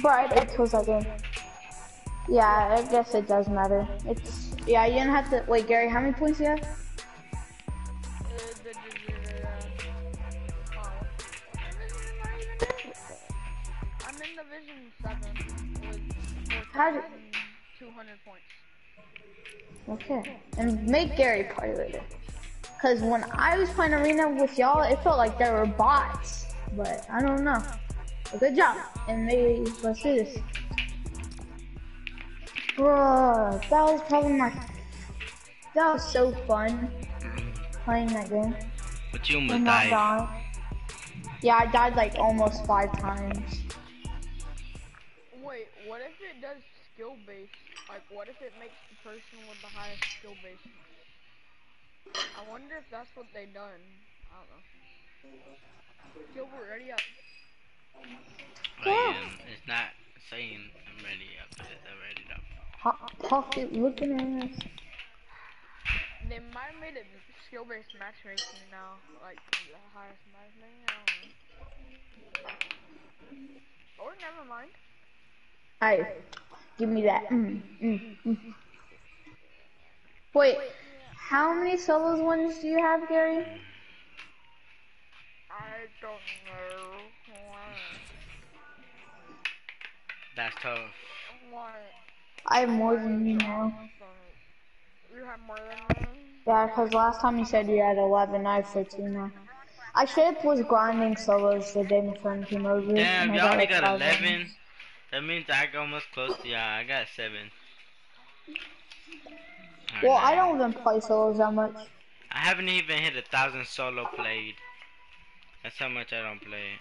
Bro, it close that game. Yeah, I guess it does matter. It's yeah, you didn't have to wait, Gary, how many points do you have? I'm in Division 7 with How did- 200 points. Okay. And make Gary part of it. Cause when I was playing arena with y'all, it felt like there were bots. But I don't know. But good job. And maybe let's do this. Bruh, that was probably my that was so fun playing that game. But you almost oh And died. dying. Yeah, I died like almost five times. Wait, what if it does skill base? Like, what if it makes the person with the highest skill base? I wonder if that's what they done. I don't know. Gilbert, ready up. I am. It's not saying I'm ready up. It's already up. Hot pocket looking at us. They might have made it skill based matchmaking now. Like, the highest matchmaking. I don't know. Or never mind. Alright, give me that. Mm, mm, mm. Wait, how many solos ones do you have, Gary? I don't know. That's tough. I have more than you now. You have more than me? Yeah, because last time you said you had 11, I have 13 now. I should have was grinding solos the day my friend came over. Damn, I y'all only like got 11. That means I got almost close. Yeah, I got 7. Well, I don't even play solos that much. I haven't even hit a thousand solo played. That's how much I don't play.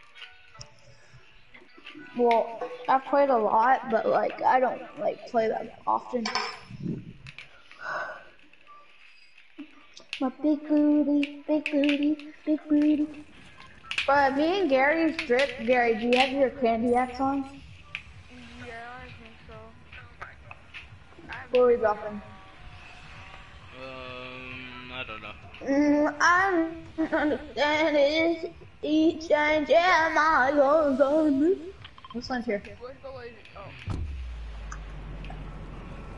Well, I've played a lot, but like I don't like play that often. My big booty, big booty, big booty. But me and Gary's drip. Gary, do you have your candy axe on? Yeah, I think so. What are we dropping? Um, I don't know. Mm, I don't understand it. Each and every my own. This one's here. Where's the lady? Oh.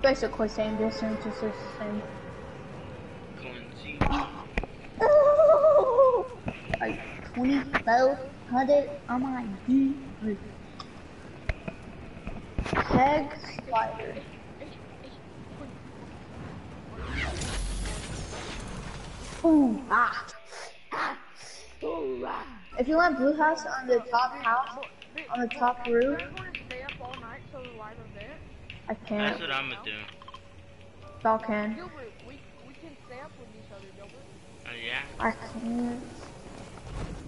Basically same distance, just the same. Quincy. Ooh, like 2400 on my D. Peg spider. Ooh, ah. ah. Ooh, ah. If you want blue house on the top house, on the top roof, We're going to stay up all night till the light event. I can't. what I'm gonna do. Y'all can. Gilbert, we, we can stay up with each other, Gilbert. Oh yeah? I can't.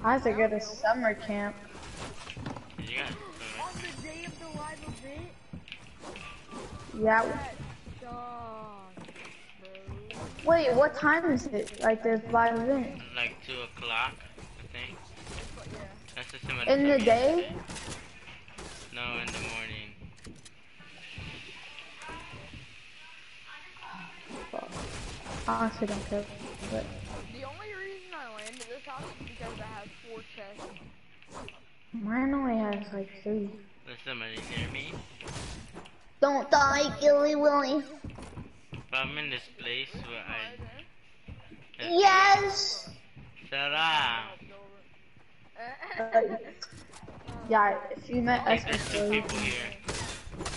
I have to go to summer camp. You got On the day of the live event? Yeah. That sucks, bro. Wait, what time is it? Like the live event? like 2 o'clock, I think. That's the same In the day? No, in the morning. i Honestly, don't care. But The only reason I landed this house is because I have four chests. mine only has like three. There's somebody near me. Don't die, Gilly Willy. But I'm in this place where I. Yes. Shut up. Uh, yeah, if you met us before,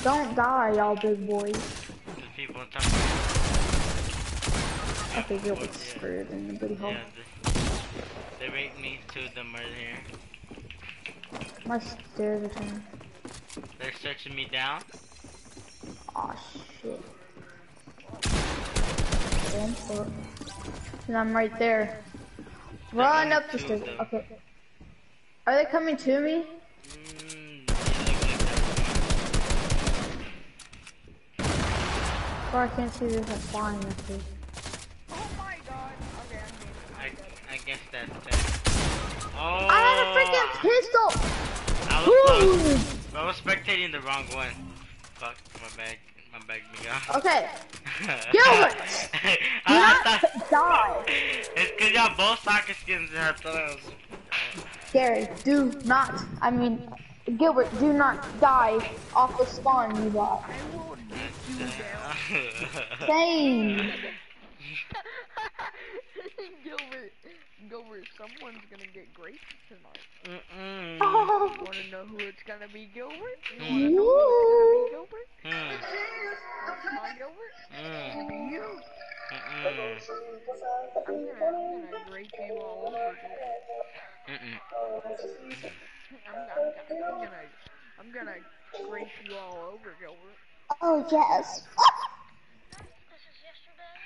don't die, y'all big boys. There's people on top of Okay, you'll be screwed in the booty hole. Yeah, they raped me. Two of them are here. My stairs are turning. They're searching me down. Aw, shit. Damn short. And I'm right there. Run up the stairs. Okay. Are they coming to me? They look like Or I can't see there's a flying up here. Oh my god. Okay, I'm they're- I, I guess that's that. Oh! I had a freaking oh. pistol! I was Woo! close. I was spectating the wrong one. Fuck, my bag. My bag me off. Okay, Gilbert! I, do I not thought, die! it's cause y'all both soccer skins and I thought I was. Gary, do not. I mean, Gilbert, do not die off the spawn, you bot. I will knock you down. Same. Gilbert, Gilbert, someone's gonna get grapes tonight. Mm-mm. Oh, Wanna know who it's gonna be, Gilbert? You Mm. wanna know who it's gonna be, Gilbert? Mm. Come on, Gilbert. It's Mm. gonna be you. Mm-mm. I'm gonna, I'm gonna you all over. Mm-mm. I'm, I'm, I'm gonna, I'm gonna you all over, Gilbert. Oh, yes. This is yesterday.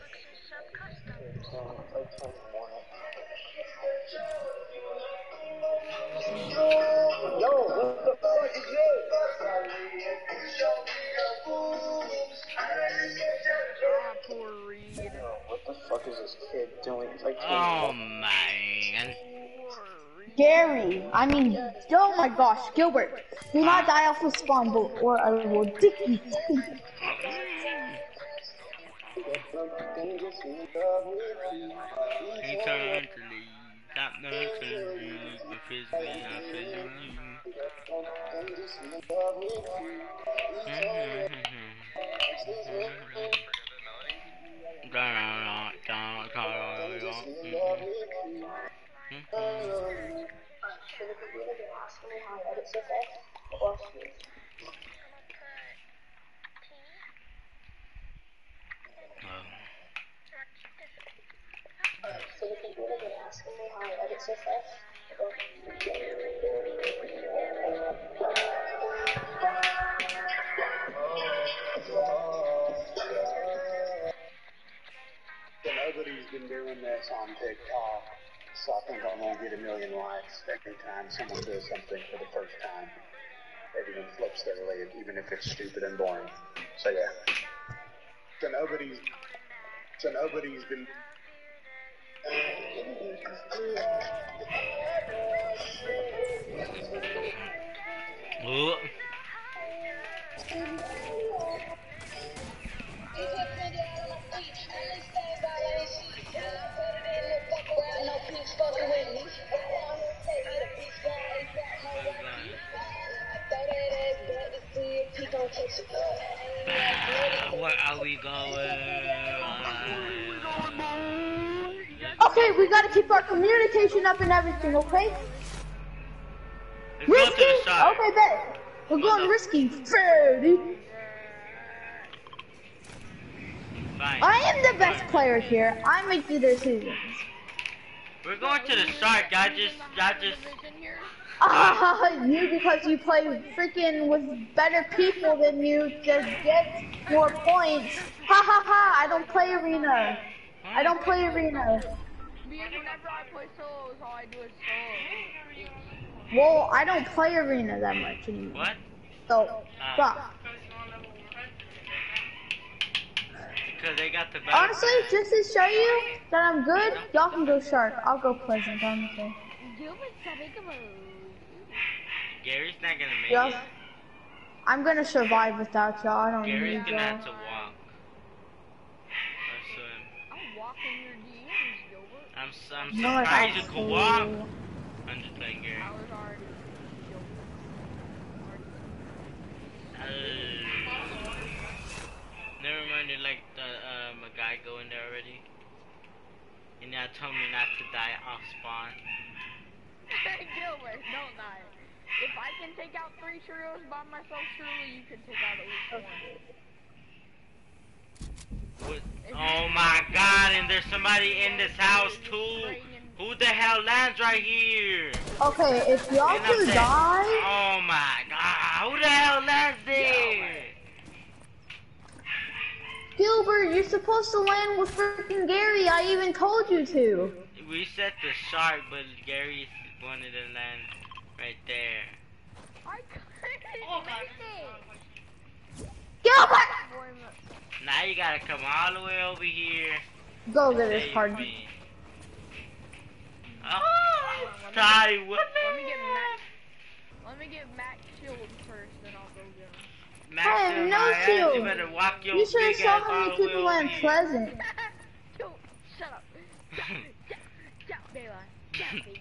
Click some sub I. What the fuck is this kid doing? My. Gary, I mean, oh my gosh, Gilbert, do not die off the spawn, but, or I will dick you. Turned to leave. Stop nurturing mm-hmm. the physically, not physically. Nobody's been doing this on TikTok, so I think I'm gonna get a million likes every time someone does something for the first time. Everyone flips their lid, even if it's stupid and boring. So yeah. So nobody's, so nobody's been. Oh, where are we going? Okay, we gotta keep our communication up and everything, okay? Risky? Okay, bet. We're going risky. Freddy. Fine. I am the best player here. I make the decisions. We're going to the shark. I just, I just. Ah, you because you play freaking with better people than you just get more points. Ha ha ha! I don't play arena. I don't play arena. Because whenever I play solos, all I do is solo. Well, I don't play arena that much anymore. What? So, uh, fuck. Because they got the better. Honestly, just to show you that I'm good, y'all can go shark. I'll go pleasant, honestly. Gilbert Sabikamo. Gary's not gonna make Y'all, it. I'm gonna survive without y'all. I don't Gary's need gonna y'all. have to walk. Or swim. I'm walking your DMs, Gilbert. I'm, s- I'm No, I surprised you have could I'm just playing Gary. I was already Gilbert. Uh, never mind, they like the, um, a guy going there already. And now told me not to die off spawn. Gilbert, don't die. If I can take out three churros by myself, surely you can take out at least one. What? Oh my god, and there's somebody in this house too. Who the hell lands right here? Okay, if y'all two dead. die, Oh my god, who the hell lands there? Gilbert, you're supposed to land with freaking Gary. I even told you to. We set the shark, but Gary wanted to land right there. I couldn't oh make it. Gilbert! Boy, ma- Now you gotta come all the way over here. Go get this Save card. me. Oh, Ty, what? Let me get Matt. Let me get Matt shield first, then I'll go get him. Max I have no my shield. You better walk your You should have big saw how many people over went here. pleasant. Yo, shut up. Stop, stop, stop, baby. Stop, big.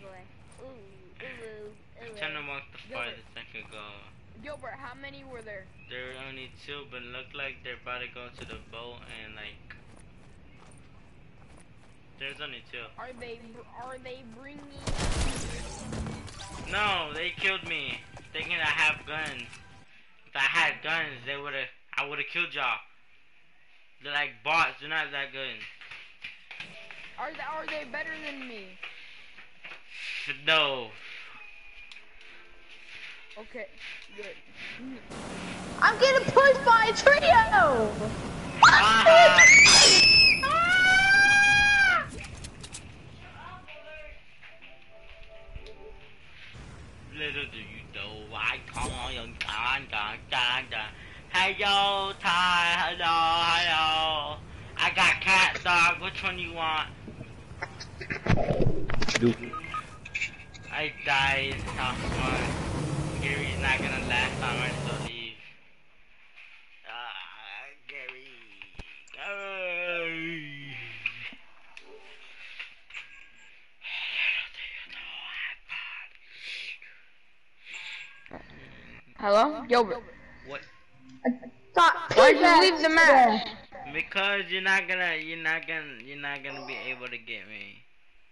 Ooh, ooh, ooh, ooh. Turn them off the farthest I could go. Gilbert, how many were there? There were only two, but look like they're about to go to the boat and like. There's only two. Are they are they bringing? No, they killed me, thinking I have guns. If I had guns, they would've. I would've killed y'all. They're like bots. They're not that good. Are they are they better than me? No. Okay, good. I'm getting pushed by a trio! Ah! Little do you know, I come on your dun dun dun dun. Hey yo, Ty, hello, hello. I got cat dog. Which one you want? I died. Tough one. Gary's not gonna last on my so leave. Ah, Gary. Gary. Hello, Gilbert. What? Stop. Why'd you leave the match? Because you're not gonna, you're not gonna, you're not gonna be able to get me.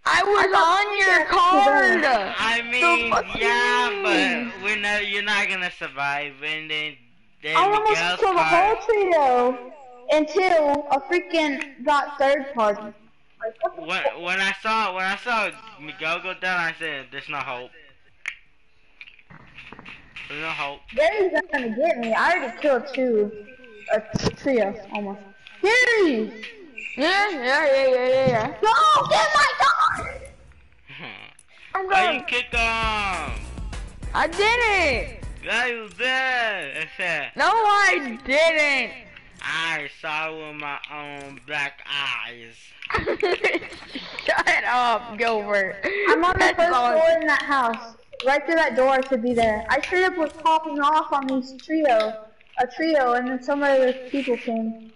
I was on your card. I mean, yeah, you but we're not, you're not gonna survive, and then, then I almost Miguel's killed the whole trio until a freaking got third party. Like, When, when I saw, when I saw Miguel go down, I said, "There's no hope. There's no hope." Gary's not gonna get me. I already killed two. A trio, almost. Gary! Yeah, yeah, yeah, yeah, yeah, yeah. No, get my dog! I'm Why you going. kick him? I did it. Yeah, you did. I No, I didn't. I saw with my own black eyes. Shut up, Gilbert. I'm on the first all- floor in that house. Right through that door I should be there. I straight up was popping off on these trio, a trio, and then some other people came.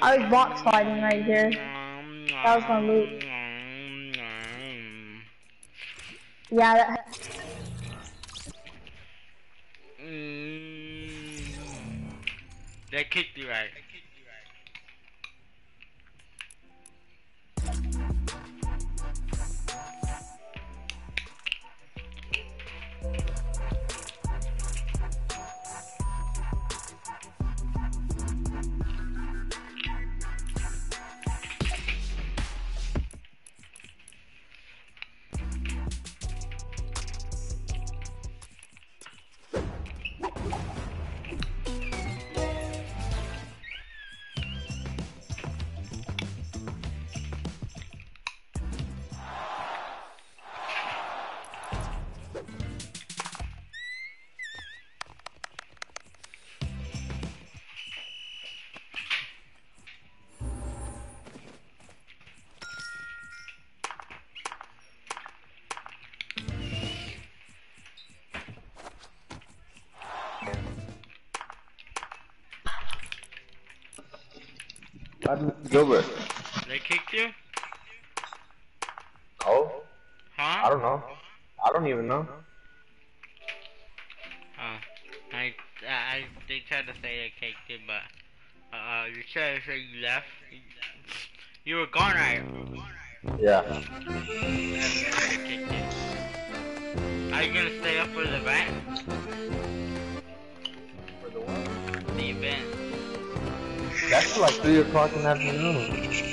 I was box fighting right here. That was my loot. Yeah, that. They kicked you right. I'm Gilbert. They kicked you? Oh, Huh? I don't know. I don't even know. Oh, I, I, they tried to say they kicked you, but, uh, you tried to say you left. You were gone, right? Yeah. You. Are you gonna stay up for the event? That's like 3 o'clock in the afternoon.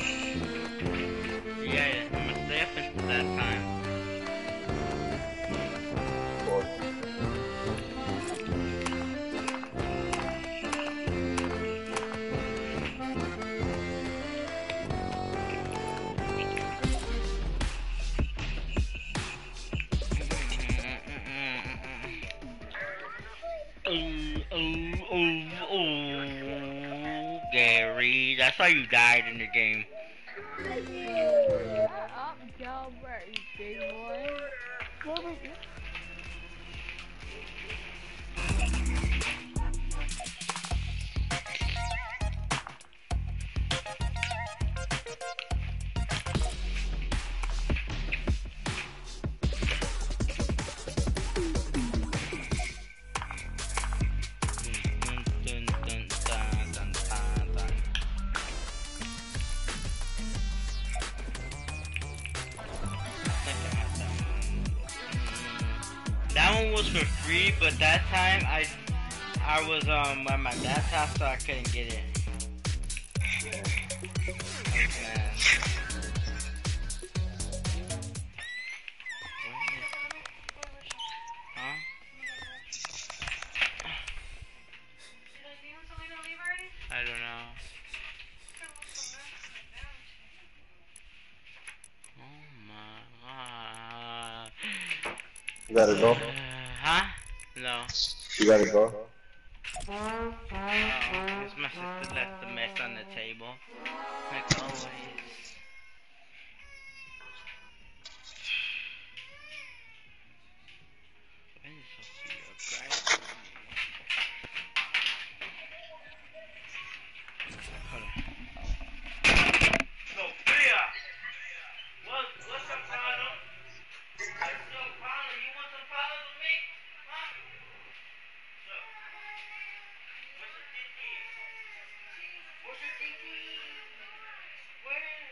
Where? And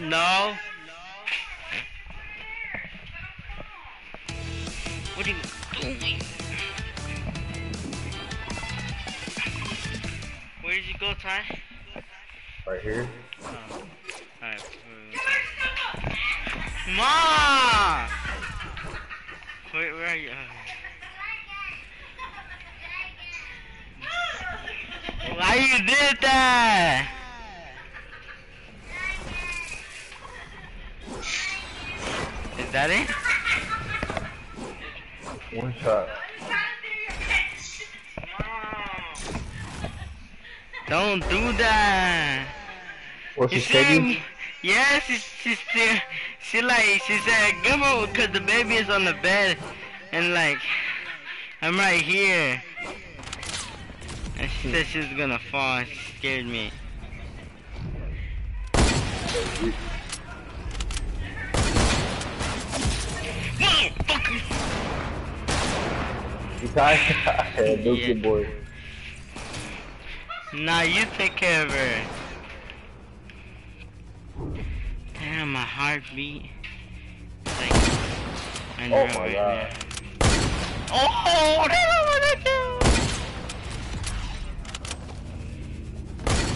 No. What are you doing? Where did you go, Ty? Right here. What's You she said see? you? Yes, she's she, she, like, she said, come on, because the baby is on the bed. And like, I'm right here. And she said she was gonna fall. and She scared me. Motherfucker! You tired? yeah, Yeah. your boy. Nah, you take care of her. Heartbeat. Like, Oh my right god. now. Oh, I do.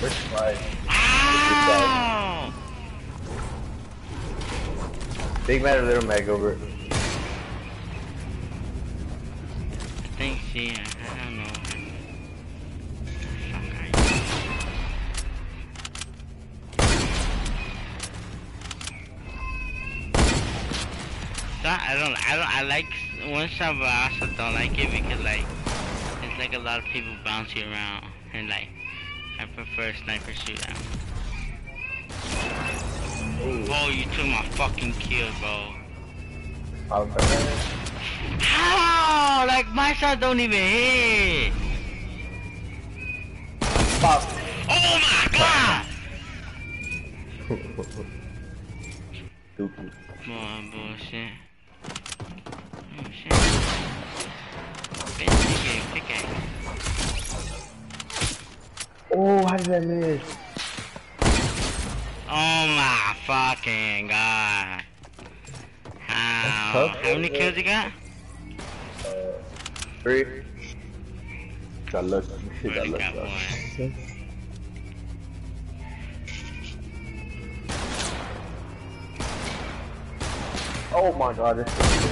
Which fight? Ow! Big man or little man, Gilbert? I- I don't, I don't, I like one shot, but I also don't like it because like, it's like a lot of people bouncing around, and like, I prefer sniper shootout. Oh, you took my fucking kill, bro. How? Like my shot don't even hit. Pop. Oh my god! Dookie. More bullshit. Oh, how did I miss? Oh my fucking god. How? How many kills you got? Three. Got lucky. Shit, got lucky. Uh, oh my god, this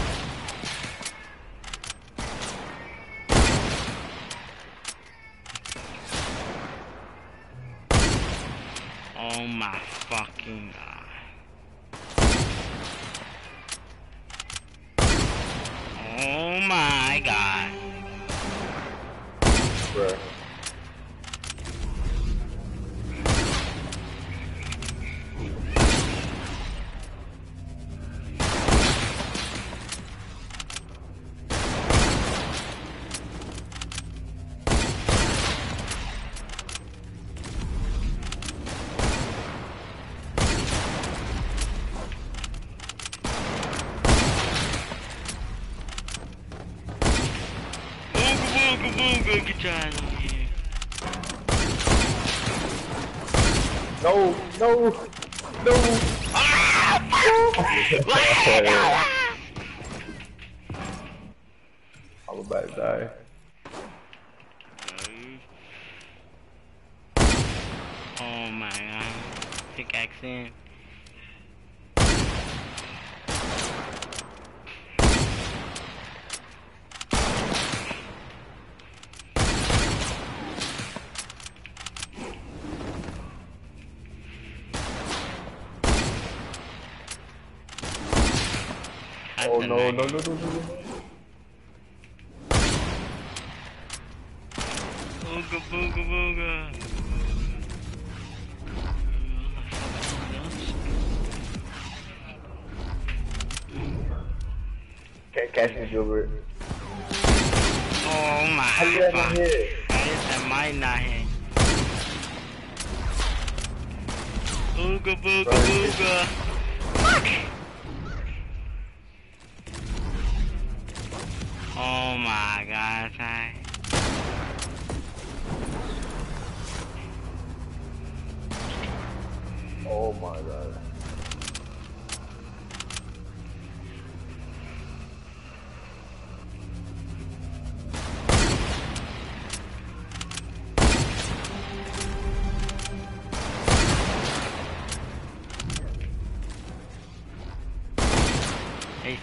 Oh my fucking god. Oh my god. bruh. Oh no, no, no, no, no, no. Booga booga booga. Can't catch me, Gilbert. Oh my How you got fuck. my hit? I might not hit. Booga booga Bro, booga.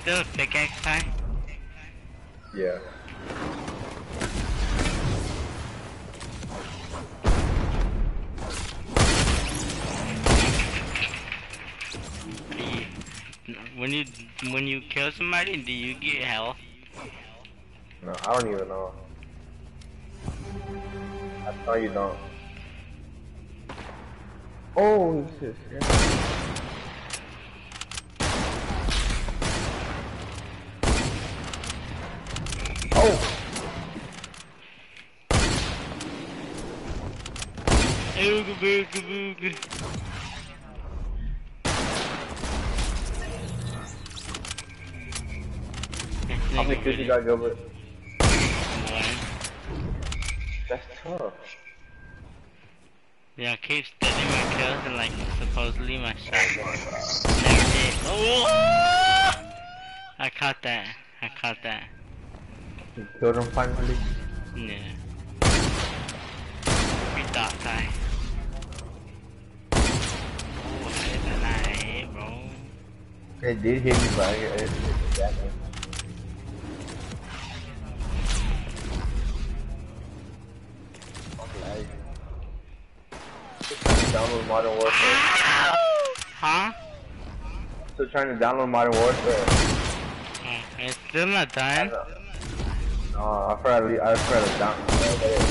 Still a pickaxe guy? Yeah. You, when you when you kill somebody, do you get health? No, I don't even know. I know you don't. Oh, shit. Oh, Ooga booga booga. how many kills you got, Gilbert? That's tough. Yeah, I keep studying my kills and like supposedly my shot never hit. Oh! I caught that. I caught that. You killed him finally. Yeah. We thought I. Why didn't I bro? It did hit me, but uh, I it, it, it got me. I'm lagging. Still trying to download Modern Warfare. Huh? Still trying to download Modern Warfare. Oh, it's still not done. No, I to, I to down, uh,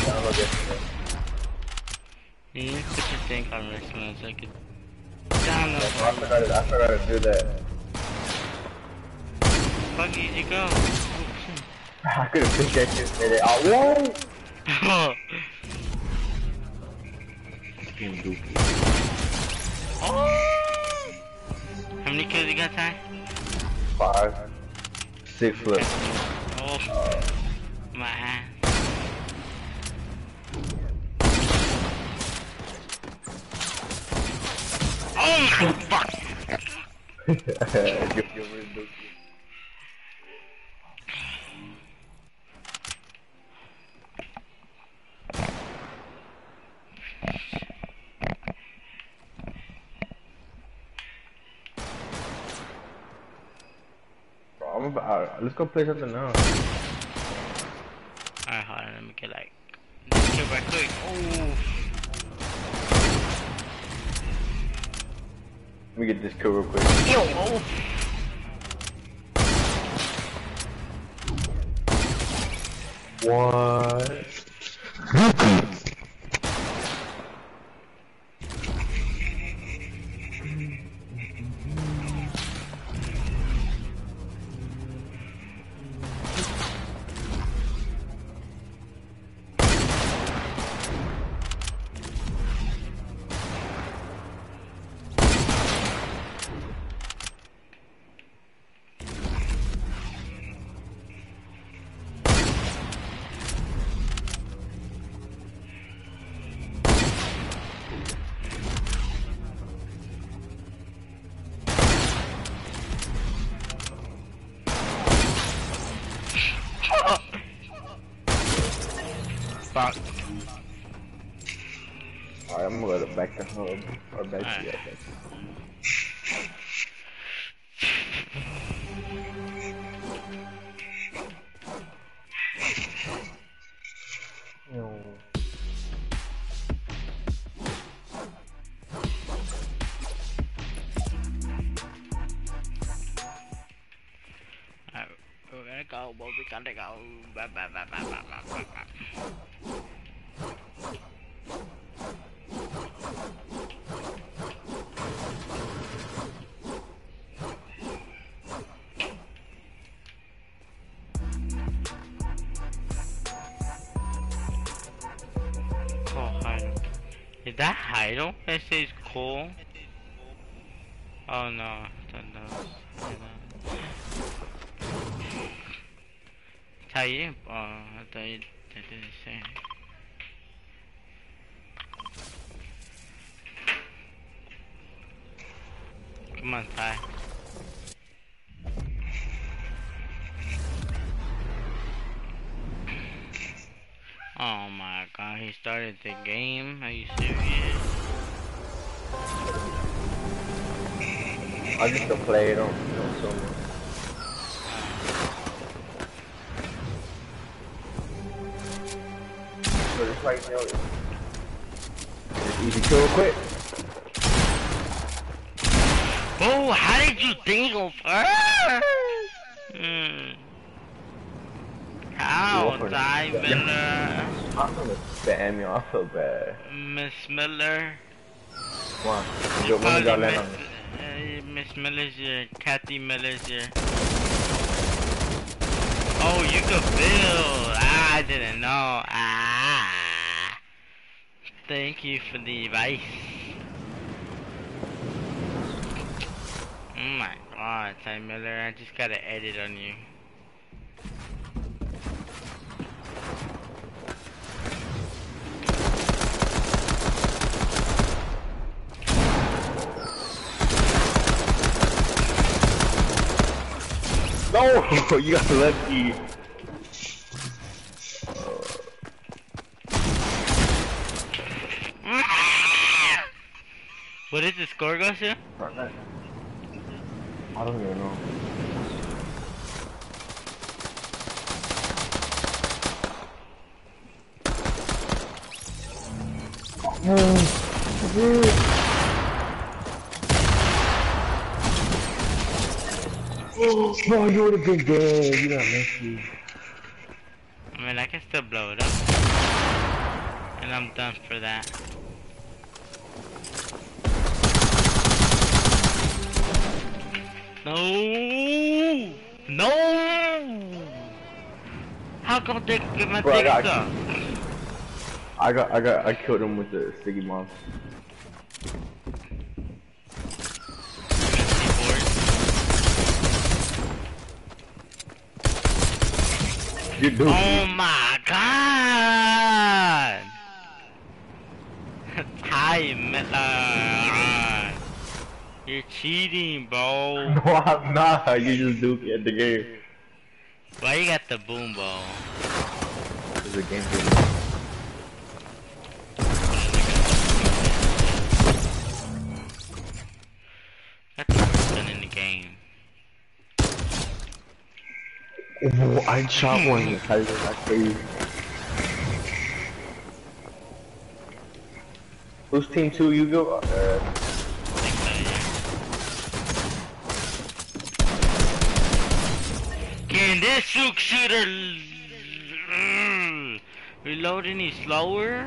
download yesterday. You to put your thing on Richmond so I could Yeah, download. so I forgot to, I forgot to do that. Fuck you, you go. I could have picked that shit made it. Oh, whoa! oh! How many kills you got, Ty? Five. Six flips. Oh, my man. Oh my fuck! Uh, let's go play something now. Alright, hold on, let me get like this kill right quick. Oh, Let me get this kill real quick. yo, oh. What? It back to hub. Or back to Alright. yeah, That says cool. Oh no, that knows. Ty, you uh, I thought you didn't say. Come on, Ty. Oh my god, he started the game? Are you serious? I just don't play it on, on so much. So just right now, it's easy kill quick. Oh, how did you think of first? Hmm. How. Ty Miller? I'm gonna spam you, I feel bad. Miss Miller? Come on, when we probably got Miss, land on this. uh, Miss Miller's here, Kathy Miller's here. Oh, you could build. Ah, I didn't know. Ah. Thank you for the advice. Oh my god, Ty Miller, I just gotta edit on you. No, you got lucky. What did the score go? I don't even know. Oh, bro, you would have been dead. You got lucky. I mean, I can still blow it up. And I'm done for that. No! No! How come they get my Bro, I got? I got, I got, I killed him with the Siggy Moms. You do. Oh my god! Time Miller! You're cheating, bro. No, I'm not. You just do at the game. Why you got the boom bow? It's a game Oh, I shot one. Who's team two? You go. Uh. Can this Sook shooter reload any slower?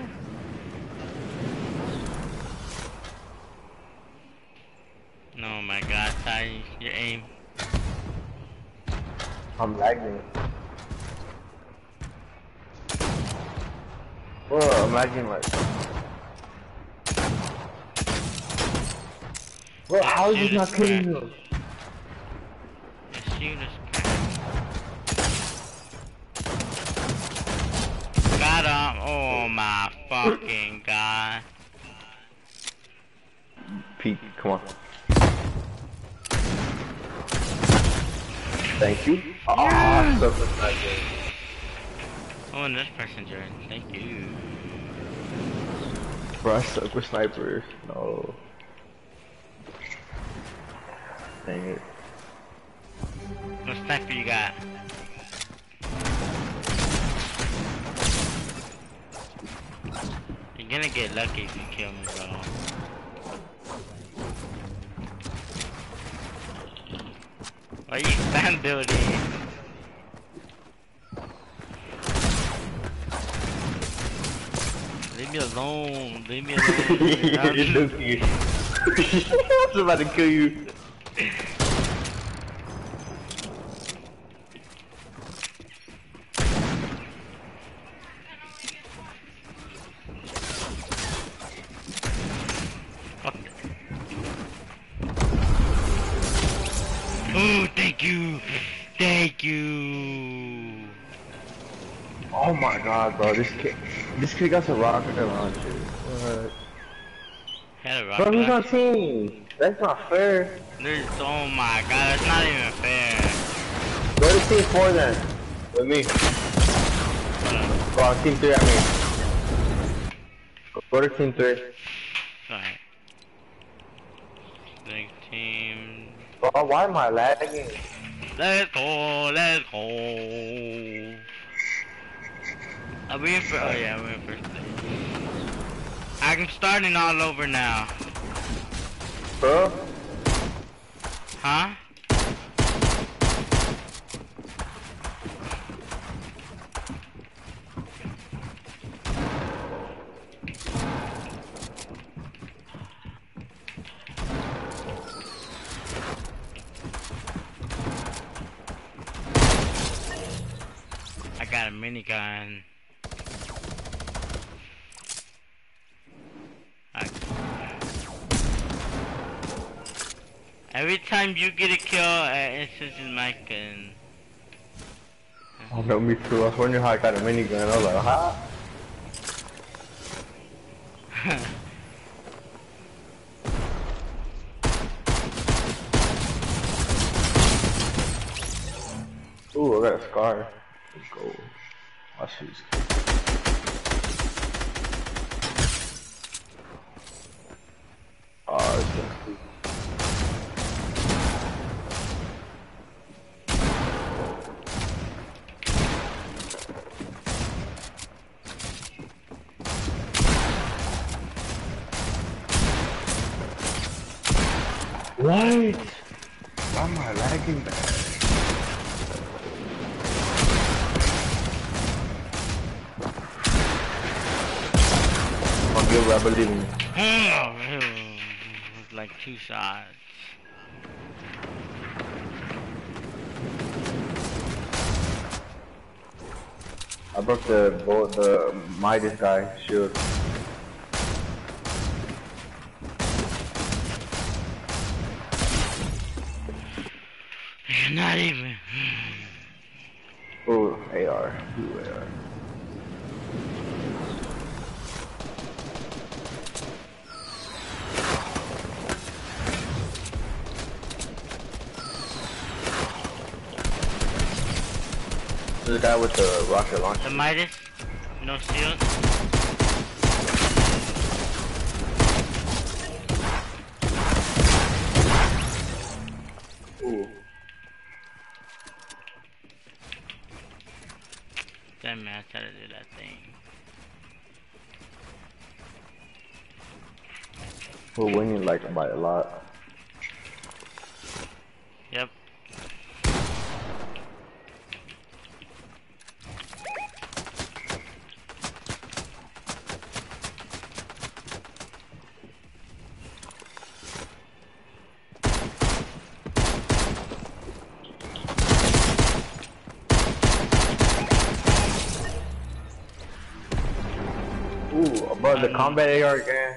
No, my God, Ty, your aim. I'm lagging. Bro, I'm lagging like. Bro, how is he not killing you? The shooter's Got him! Oh my fucking god. Pete, come on. Thank you. So good, not good. Oh, and this person joined. Thank you. Bro, I suck with snipers. No. Dang it. What sniper you got? You're gonna get lucky if you kill me, bro. Why you stand building? Leave me alone. Leave me alone. You're looking. I was about to kill you. Thank you. Oh my god, bro. This kid, this kid got some rocket launcher. What? Had a Bro, rocket who's launcher. on team? That's not fair. There's, oh my god, that's not even fair. Go to team four then. With me. Go on team three, I mean. Go- to team three. Alright. Big team. Bro, why am I lagging? Let's go, let's go. Are we in for, oh yeah, we're in first place. I'm starting all over now. Bro? Huh? I got a minigun. Every time you get a kill, uh, it's just my gun. Oh no, me too. I was wondering how I got a minigun. I was like, huh? Ooh, I got a scar. Let's go. I'll shoot this kid. Oh, What? Why am I lagging back? I'll give I believe in you. like two shots. I broke the bo- the Midas guy shield. Not even. Ooh, AR. Ooh, AR. The guy with the rocket launcher. The. Midas, no shield. Ooh. That man tried to do that thing. We're winning like by a lot. Yep. Ooh, above the combat AR again.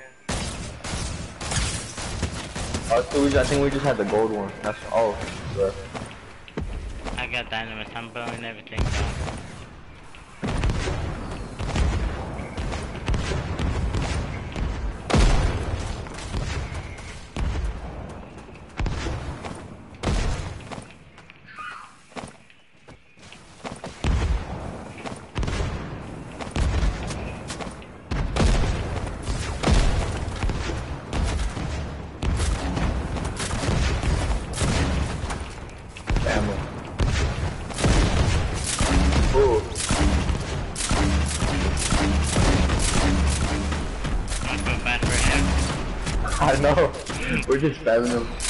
Oh, so we, I think we just had the gold one. That's oh. I got dynamite. I'm blowing everything down. Just stabbing them.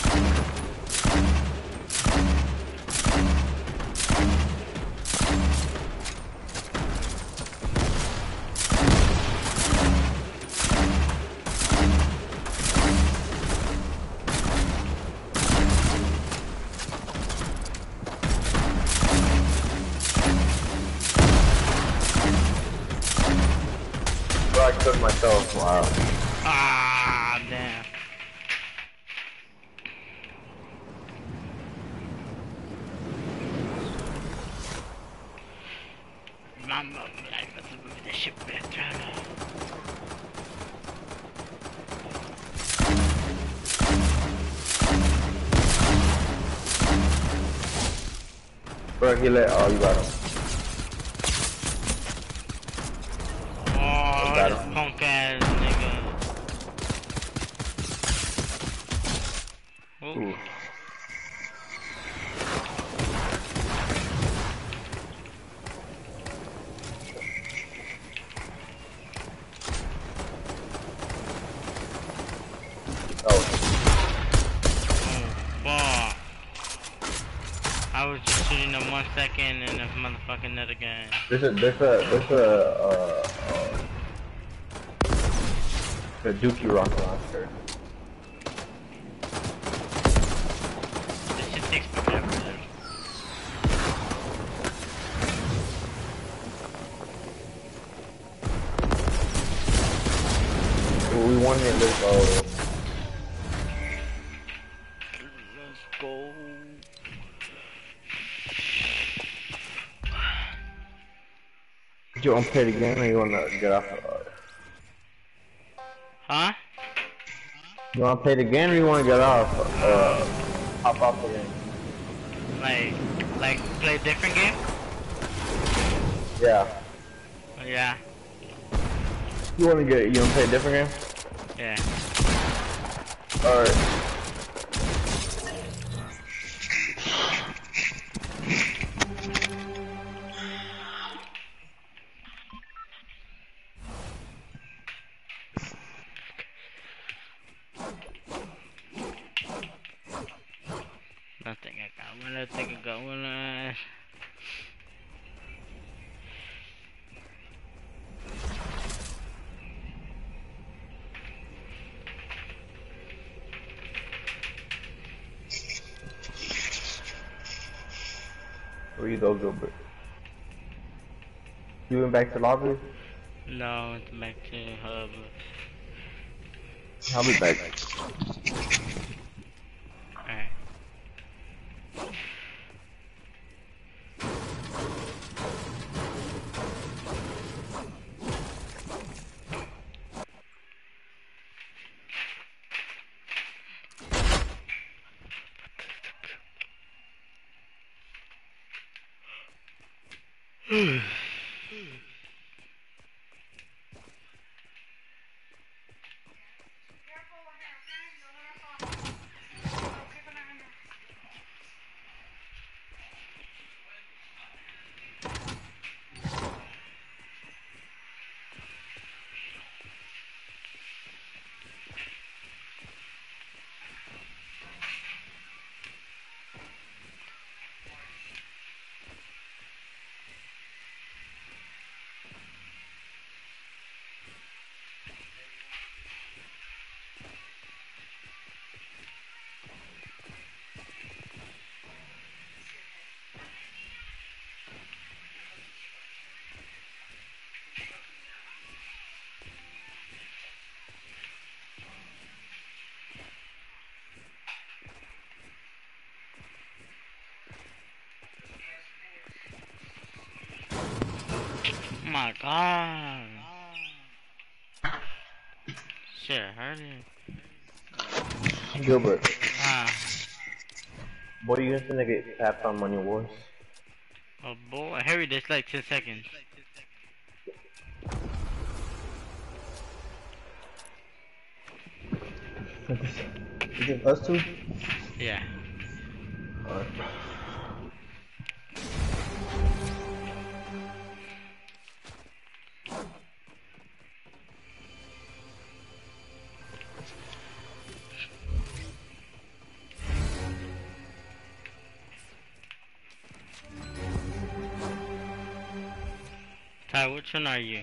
Bro, he let. Oh, you got him. Oh, Got this him. punk ass nigga. Ooh. Ooh. Oh, Oh, fuck. I was just shooting him one second and the motherfucking net again. There's a there's a there's a uh, uh the Dookie launcher. Want to play the game or you want to get off? Uh, Huh? you want to play the game or you want to get off? Uh, hop off the game. Like, like play a different game? Yeah. Yeah, You want to get? You want to play a different game? yeah. All right. Went back to lobby? No, it's back to hub. Um, I'll be back. Gilbert, Ah, what are you gonna get tapped on Money Wars? oh boy, hurry, there's like 10 seconds. Is it us two? Yeah. Alright. Ty, which one are you?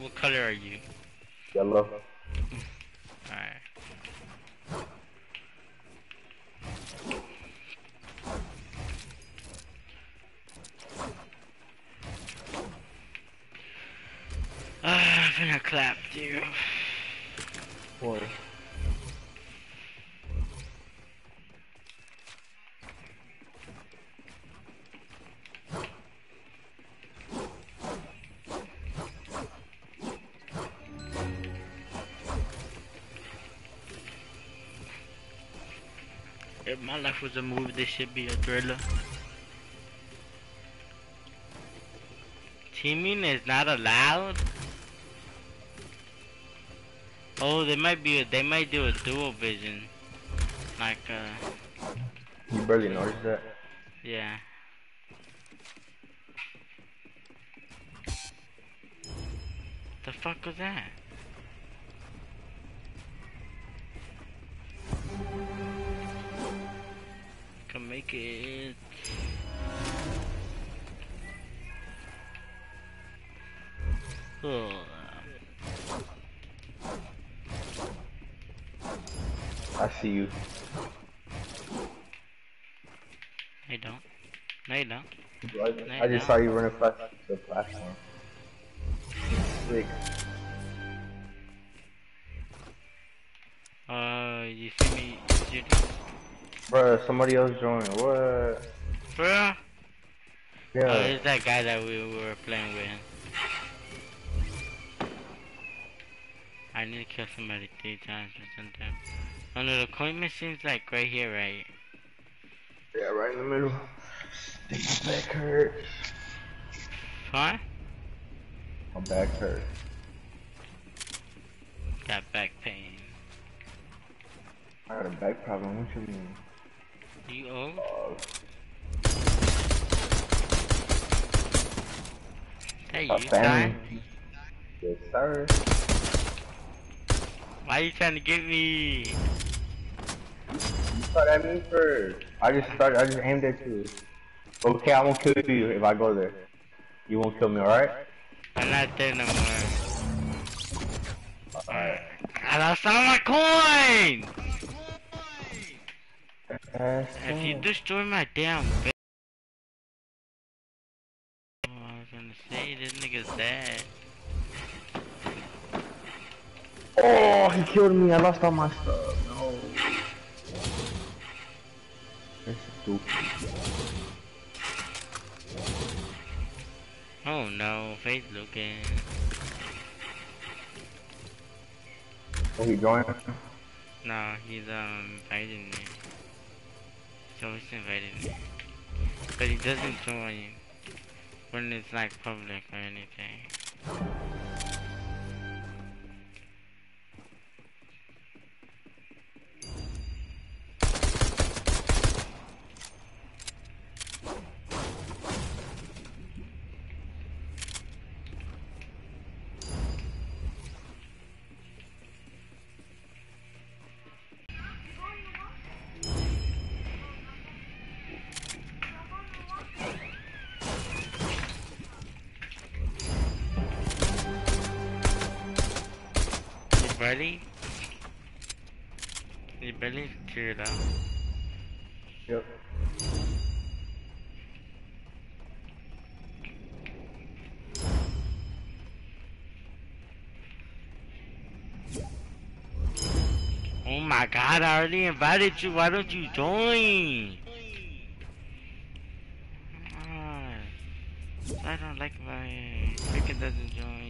What color are you? Yellow. Alright. Ah, I'm gonna clap you. Boy. If was a movie, this should be a thriller. Teaming is not allowed. Oh, they might be. they might do a dual vision. Like, uh, You barely noticed that. yeah. The fuck was that? It. Oh. I see you. I don't. No, you don't. I, I just saw you running to the platform. Sick. Bruh, somebody else joined. What? Bruh? Yeah. Oh, it's that guy that we were playing with. I need to kill somebody three times or something. Oh no, the coin machine's like right here, right? yeah, right in the middle. My back hurts. Huh? My back hurts. Got back pain. I got a back problem. What you mean? You? Uh, Hey, you time? Yes, sir. Why you trying to get me? You shot at me first. I just started. I just aimed at you. Okay, I won't kill you if I go there. You won't kill me, alright? I'm not there no more. Alright. I lost all my coins! That's If you destroy my damn ba- Oh, I was gonna say, this nigga's dead. Oh, he killed me. I lost all my stuff. No. That's stupid. Oh no, face looking. Oh, he joined. No, he's um inviting me. He's inviting me. But he doesn't join. when it's like public or anything. Ready? To tear it out? Yep. Oh my god, I already invited you. Why don't you join? Ah, I don't like my freaking doesn't join.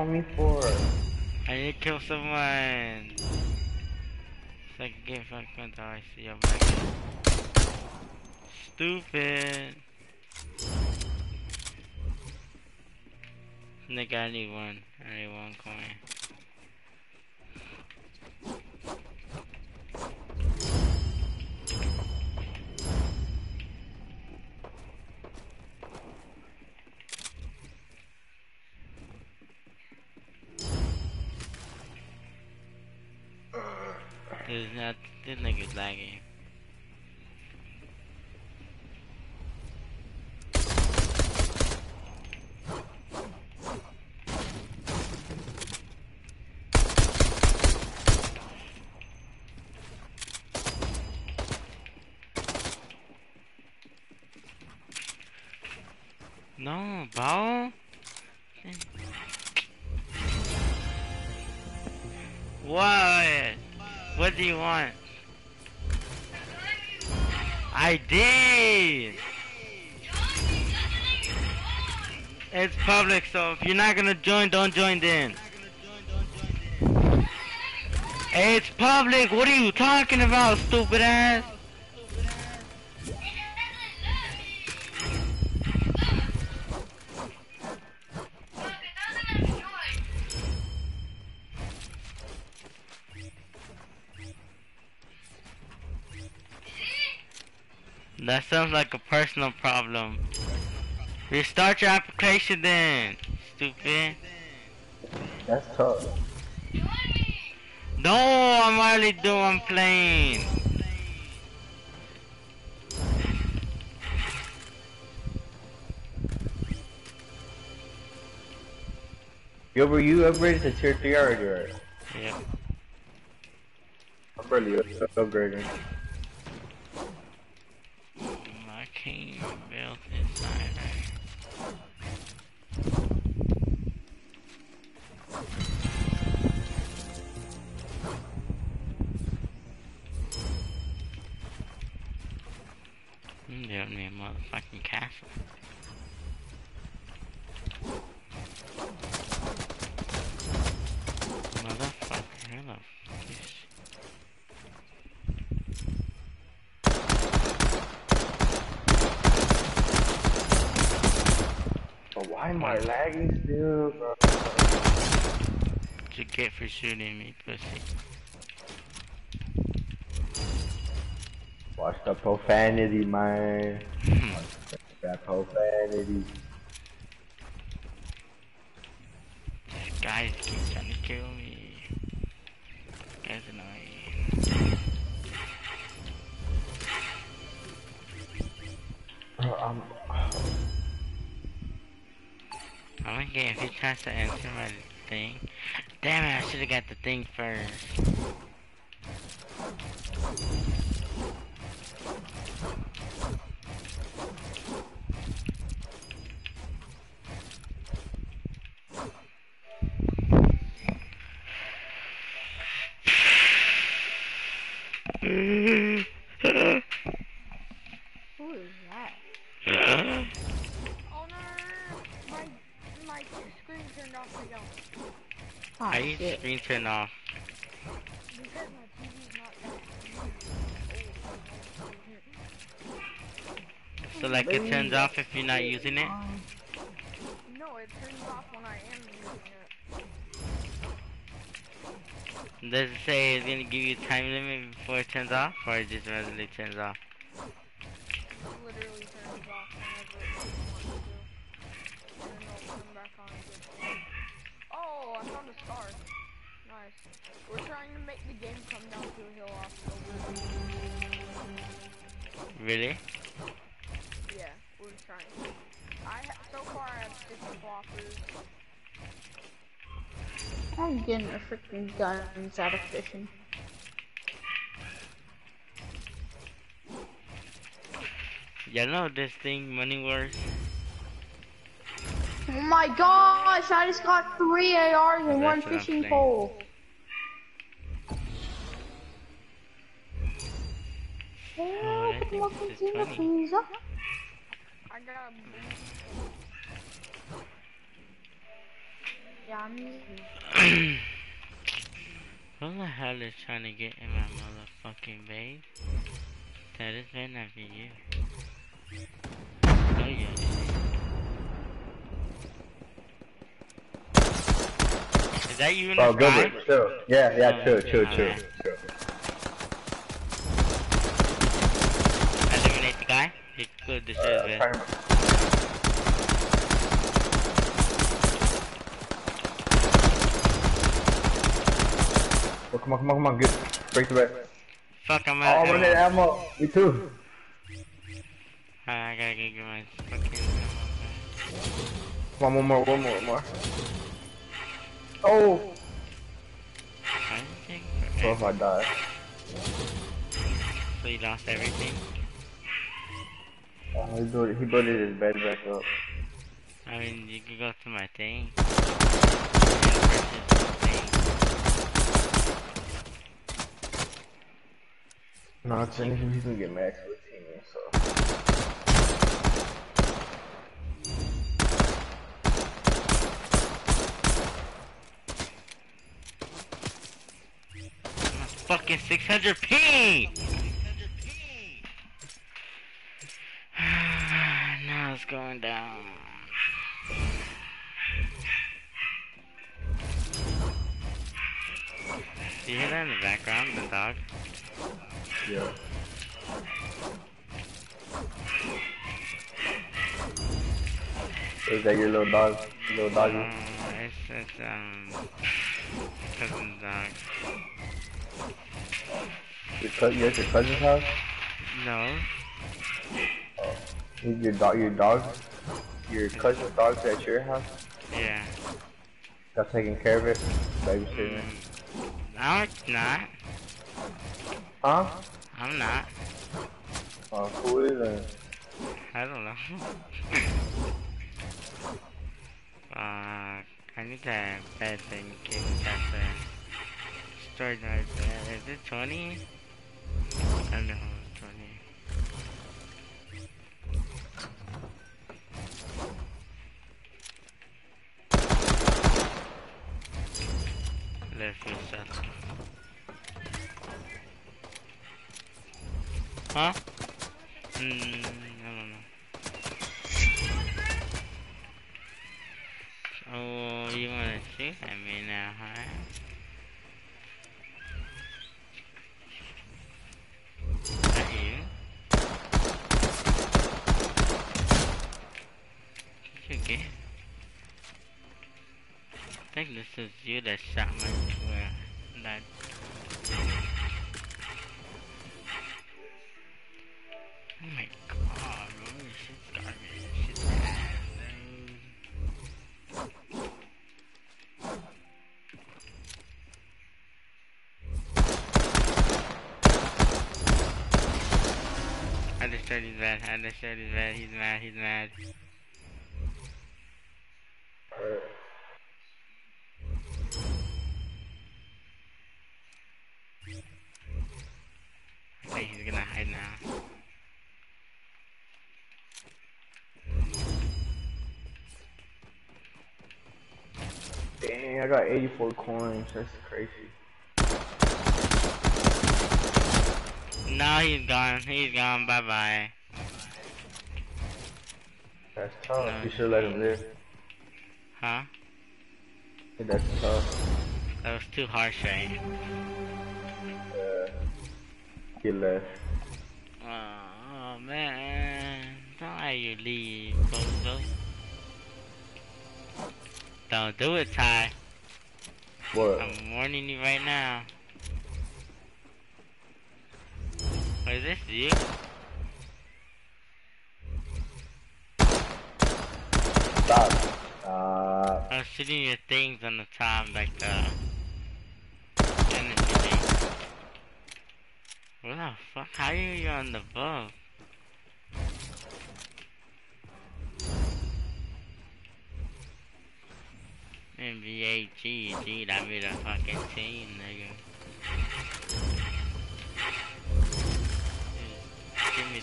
I need to kill someone. So I can get fucked until I see. Stupid. Nigga, I need one. I need one coin. This nigga's lagging. No, bro. What? What do you want? I did. It's public, so if you're not gonna join, don't join then. It's public. What are you talking about, stupid ass? That sounds like a personal problem. Restart your application then, stupid. That's tough. No, I'm already doing playing. Yo, were you upgraded to tier 3 already, right? Yep. I'm barely upgrading. Am I lagging still, bro? You get for shooting me, pussy? Watch the profanity, man. That profanity. Tries to my thing. Damn it, I should have got the thing first. Who is that? Oh, I use shit. screen turn off. Because my TV's not that So like it turns off if you're not using it. No, it turns off when I am using it. Does it say it's gonna give you a time limit before it turns off, or it just randomly turns off? Literally turns off whenever it wants to. And then it'll turn back on again. Oh, I found a star. Nice. We're trying to make the game come down to a hill off Really? Yeah, we're trying. I ha so far I have six floppers. I'm getting the freaking guns out of fishing. You know this thing, Money Wars? Oh my gosh, I just got three ARs and That's one what I'm fishing saying. pole. Oh, I think this is 20. I got a Yeah, I'm using Who the hell is trying to get in my motherfucking base? That is better not be you. Oh yeah. Is that you in the Oh, good, sky? chill. Yeah, yeah, Oh, chill, chill, okay, chill, alright. chill. Eliminate the guy? He could the Uh, is Oh, come on, come on, come on, good. Break the back. Fuck, I'm Oh, out. I'm running ammo. ammo. Me too. I gotta get my fucking ammo Come on, one more, one more, one more. Oh! I think What if I die? So you lost everything? Oh, he built, he built his bed back up. I mean, you can go to my thing. No, it's anything he's gonna get max 15, so. Fucking 600 p. now it's going down. Do you hear that in the background, the dog? Yeah. Is that your little dog? Little doggy? Uh, it's, it's, um, cousin dog. Your, you at your cousin's house? No, Is your dog, your dog? Your cousin's dog's at your house? yeah. Got taking care of it? Babysitting it? Mm, no, it's not. Huh? I'm not. Oh, who is it? I don't know. uh, I need that bed thing. Got the storage. Is it 20? I don't know, 20. Left yourself. Huh? Mm, I don't know. Oh, you wanna shoot at me now, huh? That you? You get? I think this is you that shot my. That. Oh my god, shit's garbage. Shit's bad, dude. I destroyed his bed, I destroyed his bed, he's mad, he's mad. Think he's gonna hide now. Man, I got 84 coins. That's crazy. Now he's gone. He's gone. Bye bye. That's tough. No. You should let him live. Huh? That's tough. That was too harsh, right? Uh, he left. Oh man, don't you leave, Bozo. Don't do it, Ty. What? I'm warning you right now. Is this, you? Stop. Uh, I'm shooting your things on the time like the energy thing. What the fuck? How are you on the boat? NBA G, G, that be the fucking team, nigga. Give me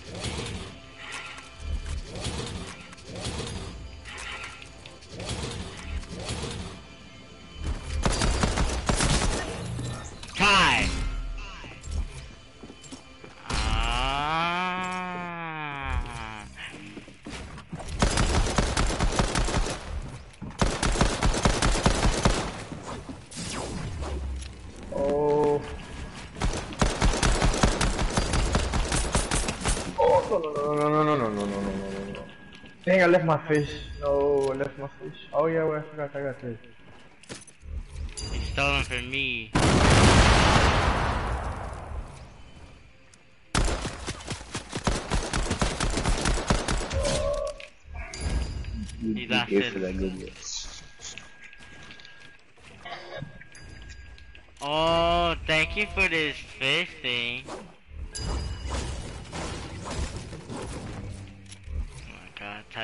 left my fish. No, I left my fish. Oh, yeah, well, I forgot I got this. You stolen from me. You, He you lost gave it. for that good Oh, thank you for this fish thing.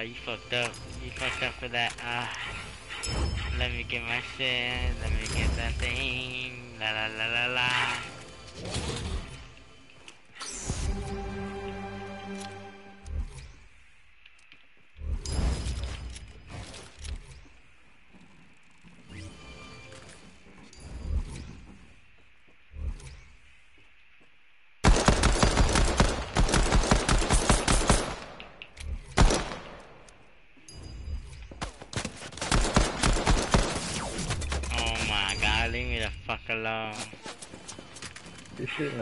You fucked up. You fucked up for that. Ah. Let me get my shit. Let me get that thing. La la la la la.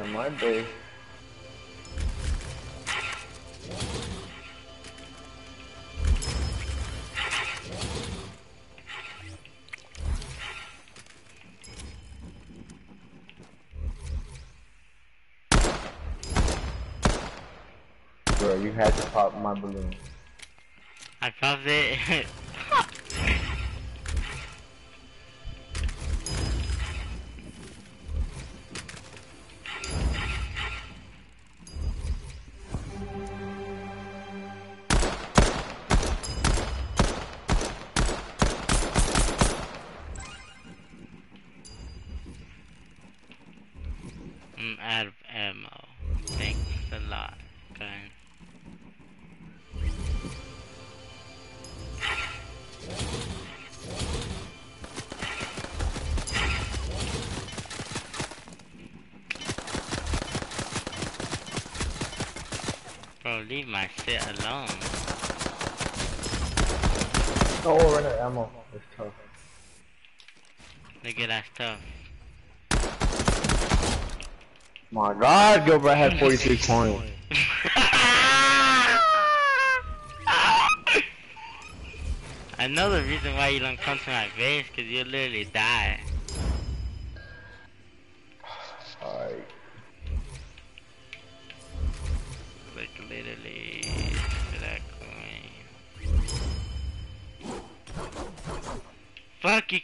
on my day. Leave my shit alone. Oh, run out of ammo. It's tough. Look at that stuff. My god, Gilbert had 43 coins. I know the reason why you don't come to my base, cause you'll literally die.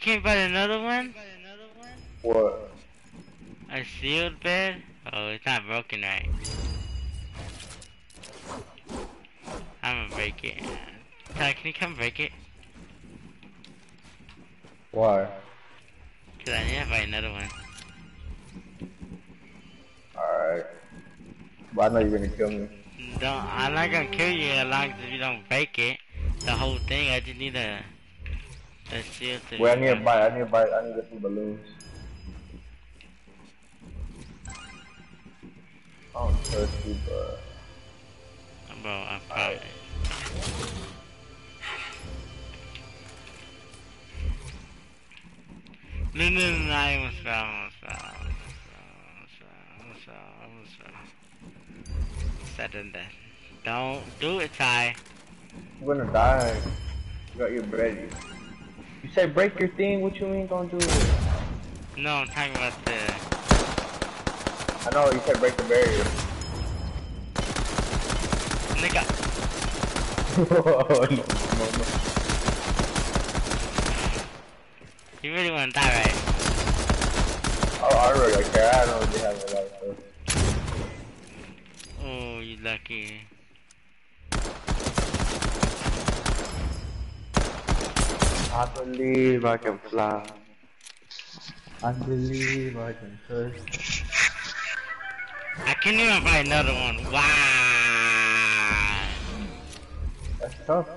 Can't buy another one? What? A sealed bed? Oh, it's not broken right. I'm gonna break it. Can you come break it? Why? Cause I need to buy another one. Alright. But I know you're gonna kill me. Don't, I'm not gonna kill you as long as you don't break it. The whole thing, I just need to I see it. Wait, I need to buy, I need to buy, I need to get some balloons. I'm thirsty, bro. Bro, I'm probably. No, no, no, I'm sorry, I'm sorry, I'm sorry, I'm sorry, Don't do it, Ty. I'm gonna die. You got your bread. You say break your thing. What you mean? Don't do it. No, I'm talking about the. I know you said break the barrier. Nigga. no, no, no. You really wanna die, right? Oh, I really don't care. I don't really have a lot of. Oh, you lucky. I believe I can fly. I believe I can touch. I can't even find another one. Wow. That's tough.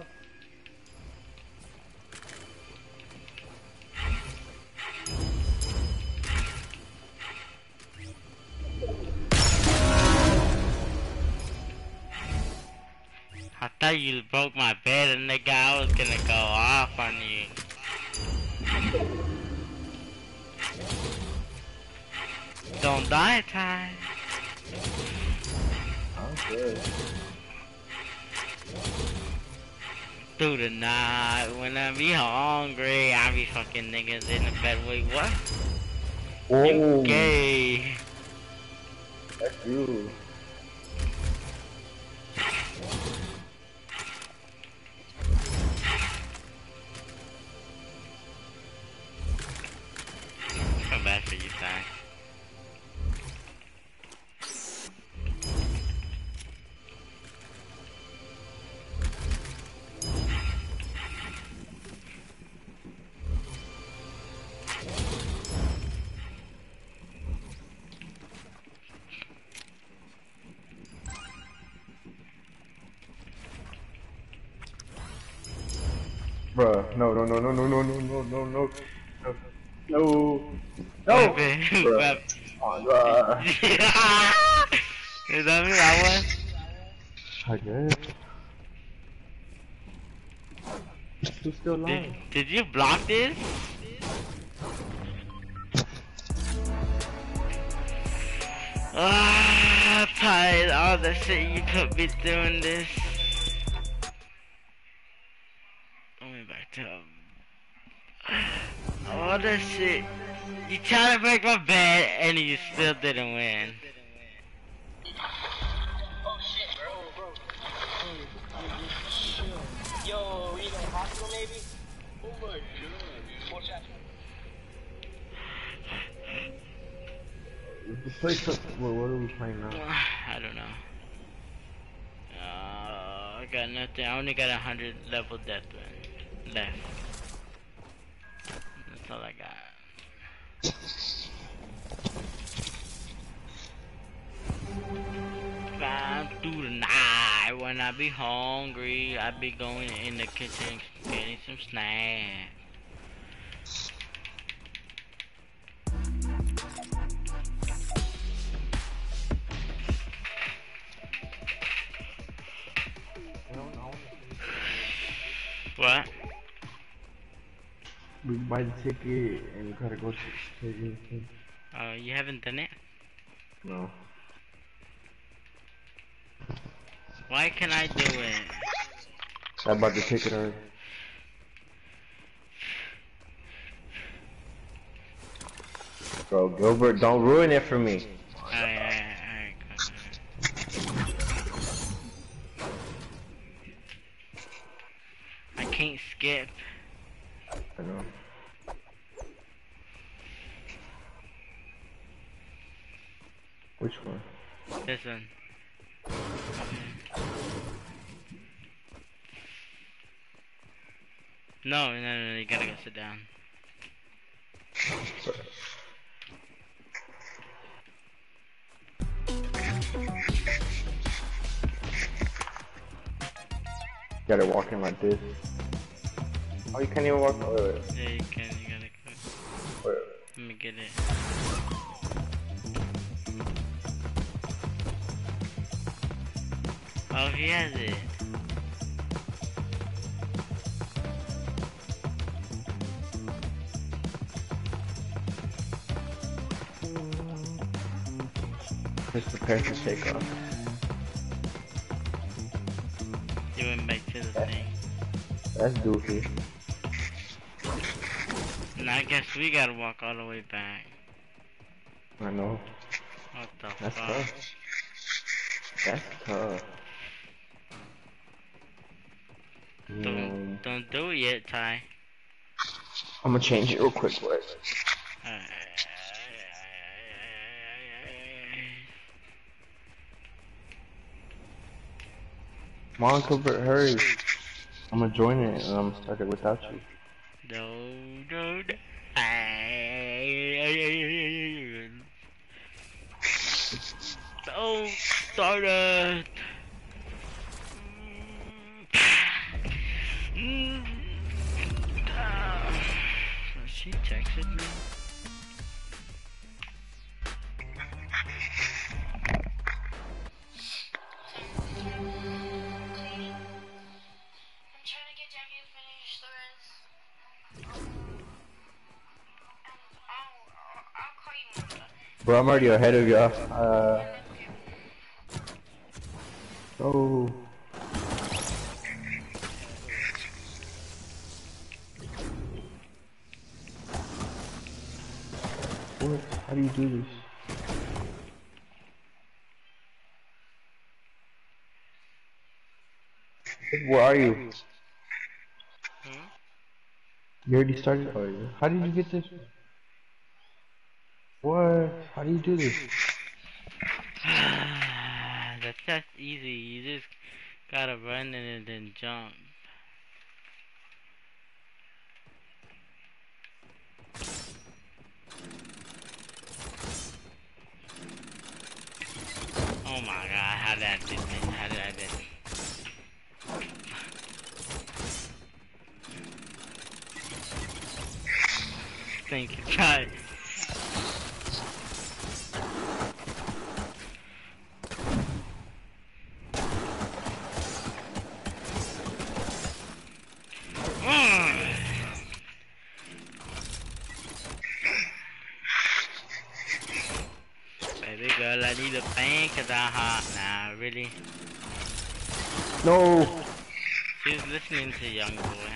I thought you broke my bed and nigga, I was gonna go off on you. Don't die, Ty. I'm good. Through the night, when I be hungry, I be fucking niggas in the bed. Wait, what? You gay. that's you. No, no, no, no, no, no, no, no, no, no, no, no, no, Baby, bruh. Bruh. Is that me? That one? I guess. He's still Did, alive. did you block this? Ah, tired all the shit you put me through in this. All the shit. You tried to break my bed and you still didn't win. Oh shit, bro. Yo, we in hospital maybe? Oh my god. What's that? Place up. What, what are we playing now? I don't know. Uh, I got nothing. I only got a hundred level death win left. All I got. Flying through the night when I be hungry, I be going in the kitchen getting some snacks. We buy the ticket and you gotta go to the stadium. Uh, you haven't done it? No. Why can I do it? I bought the ticket already. Bro, Gilbert, don't ruin it for me. Alright, alright, alright, go, go. I can't skip. I know. Which one? This one. No, no, no, you gotta go sit down. You Gotta walk in like this. Oh, you can't even walk. Wait, wait, Yeah, you can. You gotta go. wait. Let me get it. Has it. Just prepare to take off. He went back to the thing. That's goofy. Now I guess we gotta walk all the way back. I know. What the That's fuck? tough. That's tough. Don't, don't do it yet, Ty. I'm gonna change it real quick, boys. Come on, Cooper, hurry. I'm gonna join it and I'm gonna start it without you. No, no, no. Don't start it. She texted me. I'm trying to get Jackie to finish the rest. And I'll, I'll, I'll call you when I'm done. Bro, I'm already ahead of y'all. Uh, oh. How do you do this? Where are you? Hmm? You already started? Oh, yeah. How did you get this? What? How do you do this? That's just easy. You just gotta run and then jump. Oh my god, how did I do this? How did I do this? Thank you, guys. Mm. Baby girl, I fan cause hot. Nah, really? No! She's listening to Young Boy.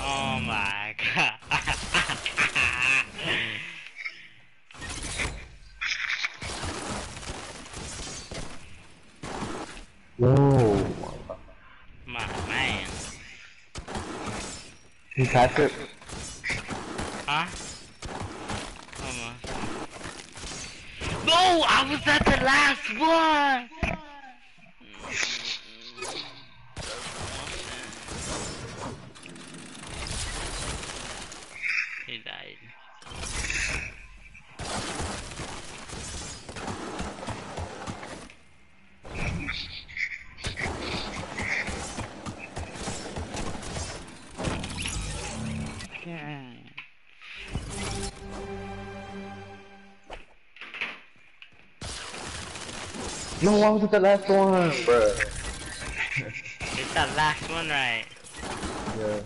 Oh my god. No! my man. You catch it? Huh? Almost. No, I was at the last one. I was at the last one, bro. It's that last one, right? Yeah.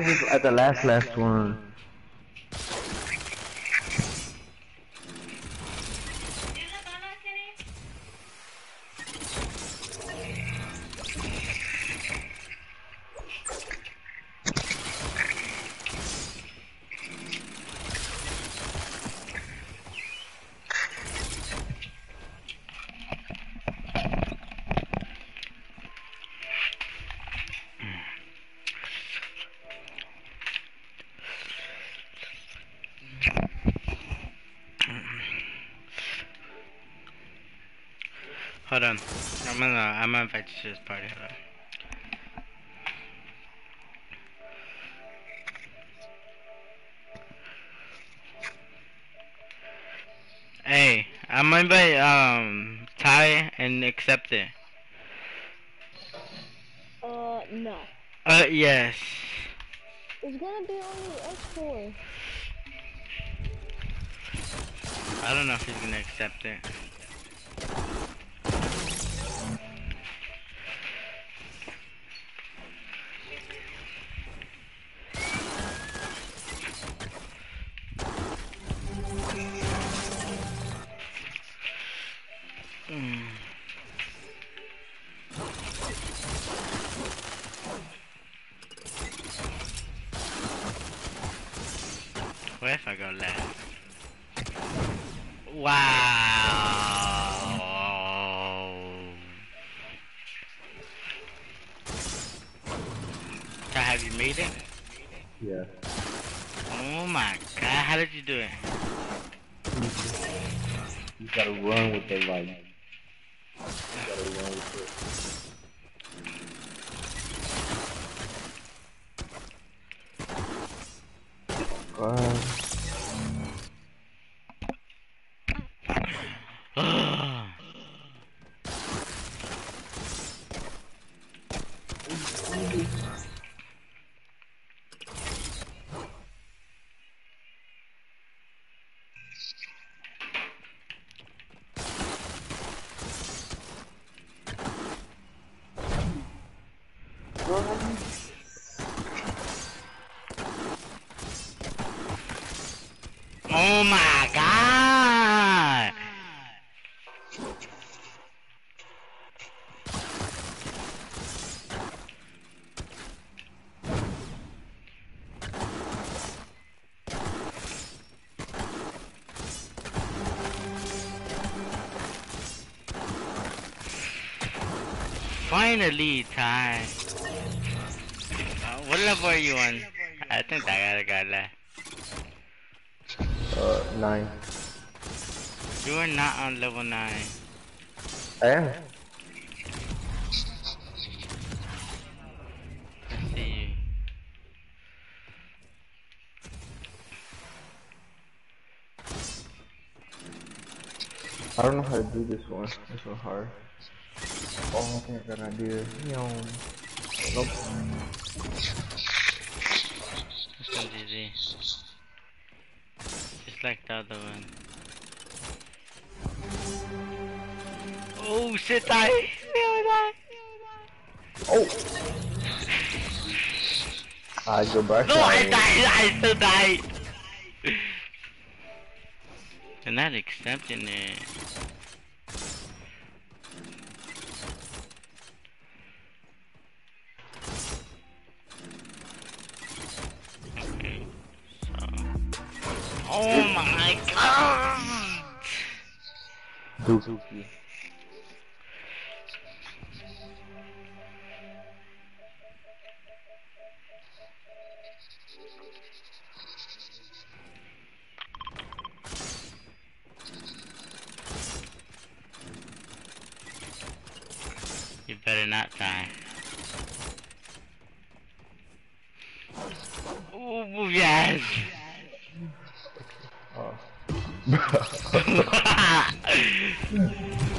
Was at the last last one. I'm gonna invite you to this party. Hold on. Hey, I'm gonna invite um Ty and accept it. Uh, no. Uh yes. It's gonna be only us four. I don't know if he's gonna accept it. Finally, Ty. Uh, what level are you on? I think I got a guy left. uh, nine. You are not on level 9. I am. I see you. I don't know how to do this one. This one hard. I think I got an idea. Nope. One's easy. Just like the other one. Oh shit, I Oh! I go back. No, I died, I still died! They're not accepting it. You better not die. Oh, yes! Oh. 嗯。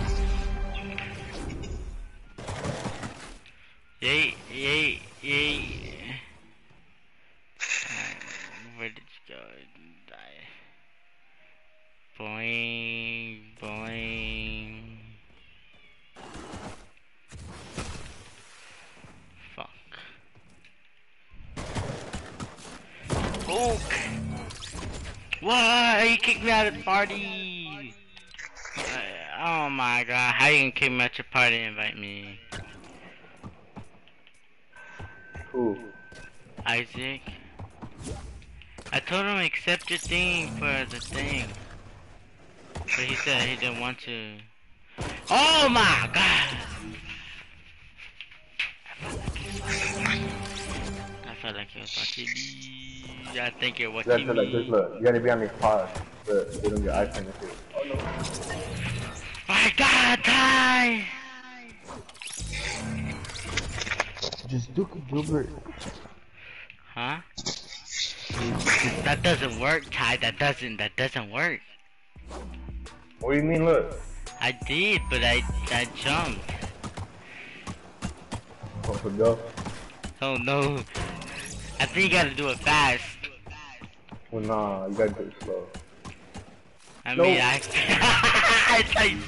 God, how you gonna kick me out your party and invite me? Who? Isaac? I told him accept your thing for the thing. But he said he didn't want to. Oh my god! I felt like he was watching me. I think it was watching this, look. You gotta be on these pods. But get cream and shit. Oh no. My god, Ty! Just Duke Gilbert. Huh? That doesn't work, Ty. That doesn't. That doesn't work. What do you mean, look? I did, but I I jumped. Oh, for go. Oh no. I think you gotta do it fast. Well, nah, you gotta do it slow. I No. mean, I. I thought you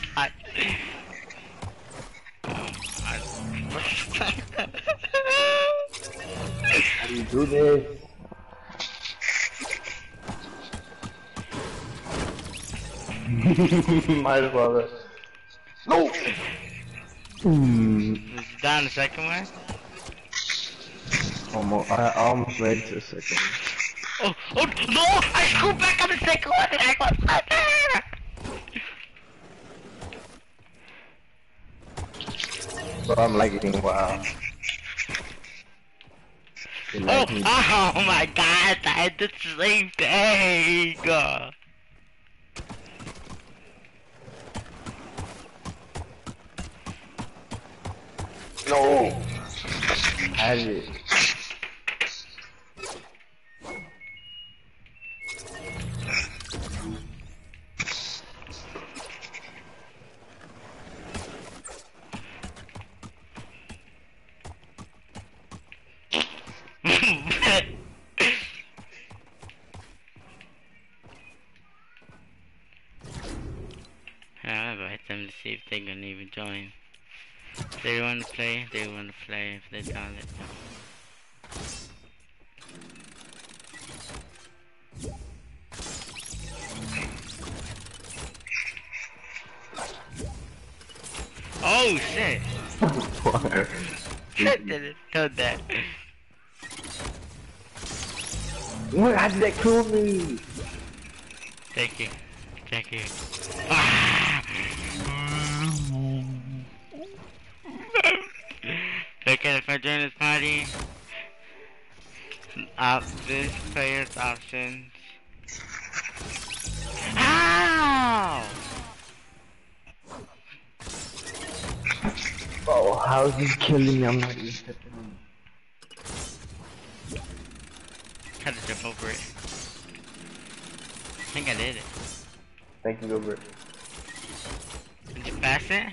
do you do this? Might as well. No! Was down the second one? Almost, I I almost made it to the second. Oh, oh no! I screwed back on the second one and I got But I'm lagging, wow. You're Oh, oh my god, I had the same thing! No! Had it. Play, they want to play if they found it. Oh shit! I didn't know that. what? How did that kill me? Thank you. Thank you. Ah! Look at if I join this party. Up this player's options. Oh, how? Oh, how's he killing me? I'm not even stepping on. Had to jump over it. I think I did it. Thank you, Gilbert. Did you pass it?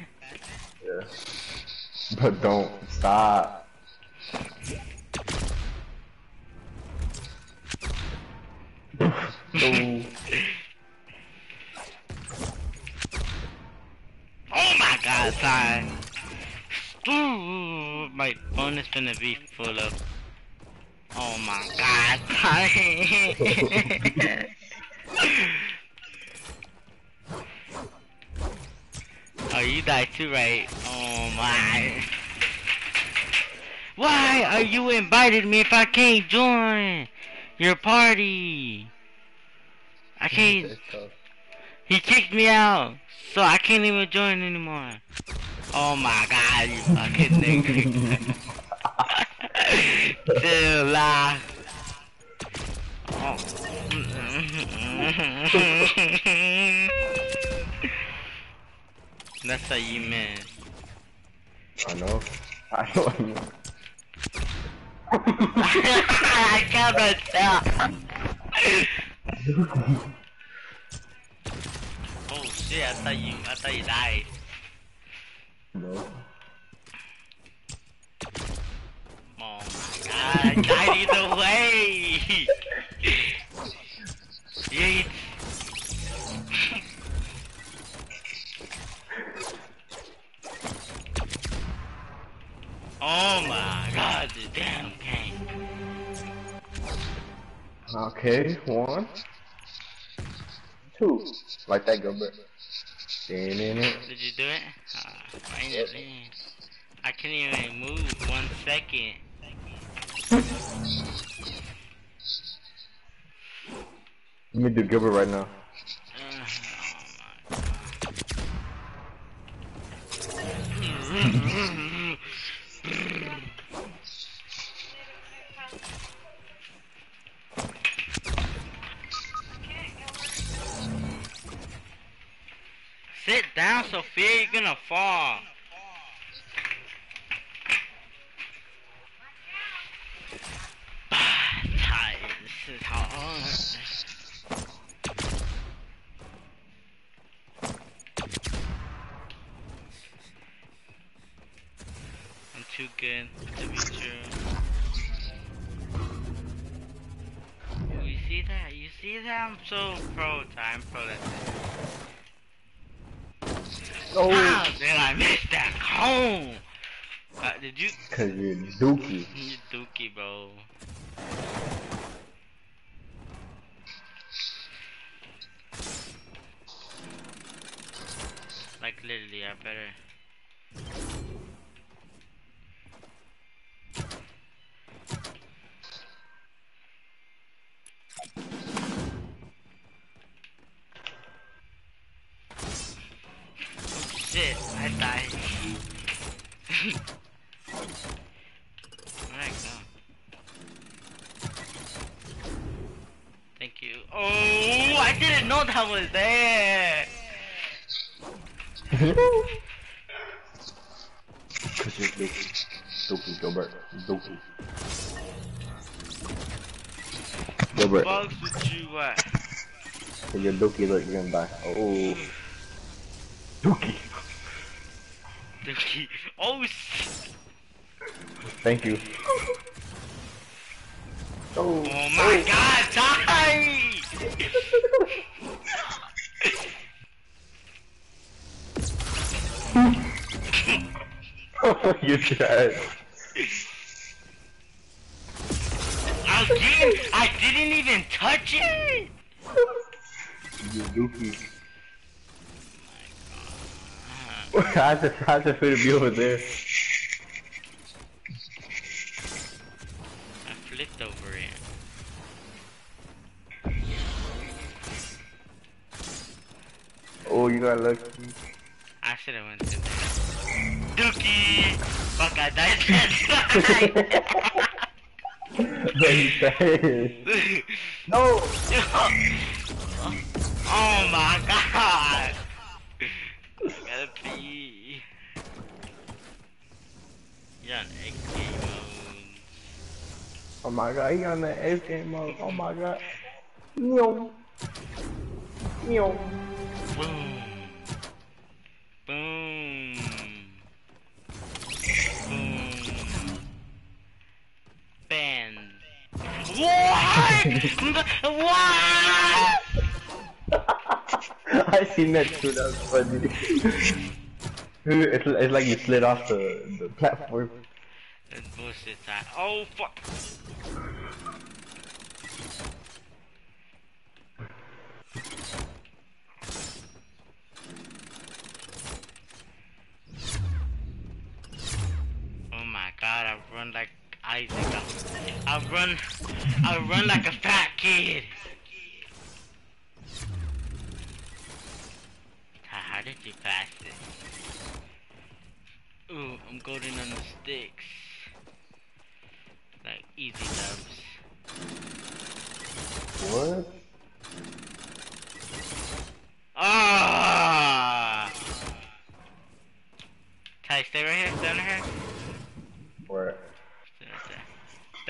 Yeah. But don't stop. no. Oh my god, son! Ooh, my phone is gonna be full of. Oh my god, son! oh, you died too, right? Oh my. Why are you inviting me if I can't join your party? I can't. He kicked me out, so I can't even join anymore. Oh my god, you fucking nigga. Still lie. Oh. That's how you miss. I know. I know. what you mean. I cannot tell. oh shit, I thought you, I thought you died. No. Oh my god, I died either way! Yeet. Oh my god, the damn game. Okay, one. Two. Like that, it. Did you do it? Uh, finally. I can't even move one second. Let me do Gilbert right now. Sit down, Sophia. You're gonna fall. This is hard. I'm too good to be true. You see that? You see that? I'm so pro time pro. Oh, How did I miss that cone? Uh, did you? cause you're dookie. You're dookie, bro. Like literally, I better. That was there. Eh. Dookie. Dookie, Gilbert. Dookie. Gilbert, Bugs with you, what? if you're look, you're gonna die. Oh. Oh. Thank you. Oh, Oh my god, die! oh, you tried. Again, I didn't even touch it! You dookie. I just, I just feel to be over there. I flipped over it. Oh, you got lucky. I should have went to. Dookie! Fuck, I died that But No! oh my god! Gotta pee. You're on XP mode. oh my god, he on the F game mode. Oh my god. Meow. Meow. Boom. Boom. What? what? I seen that too, that was funny. it's, it's like you slid off the, the platform. That's bullshit time. Oh fuck. Oh my god, I've run like Isaac. I, run, I run like a fat kid. How did you pass this? Ooh, I'm golden on the sticks. Like easy dubs. What? Ah! Ty, stay right here, right here. Where?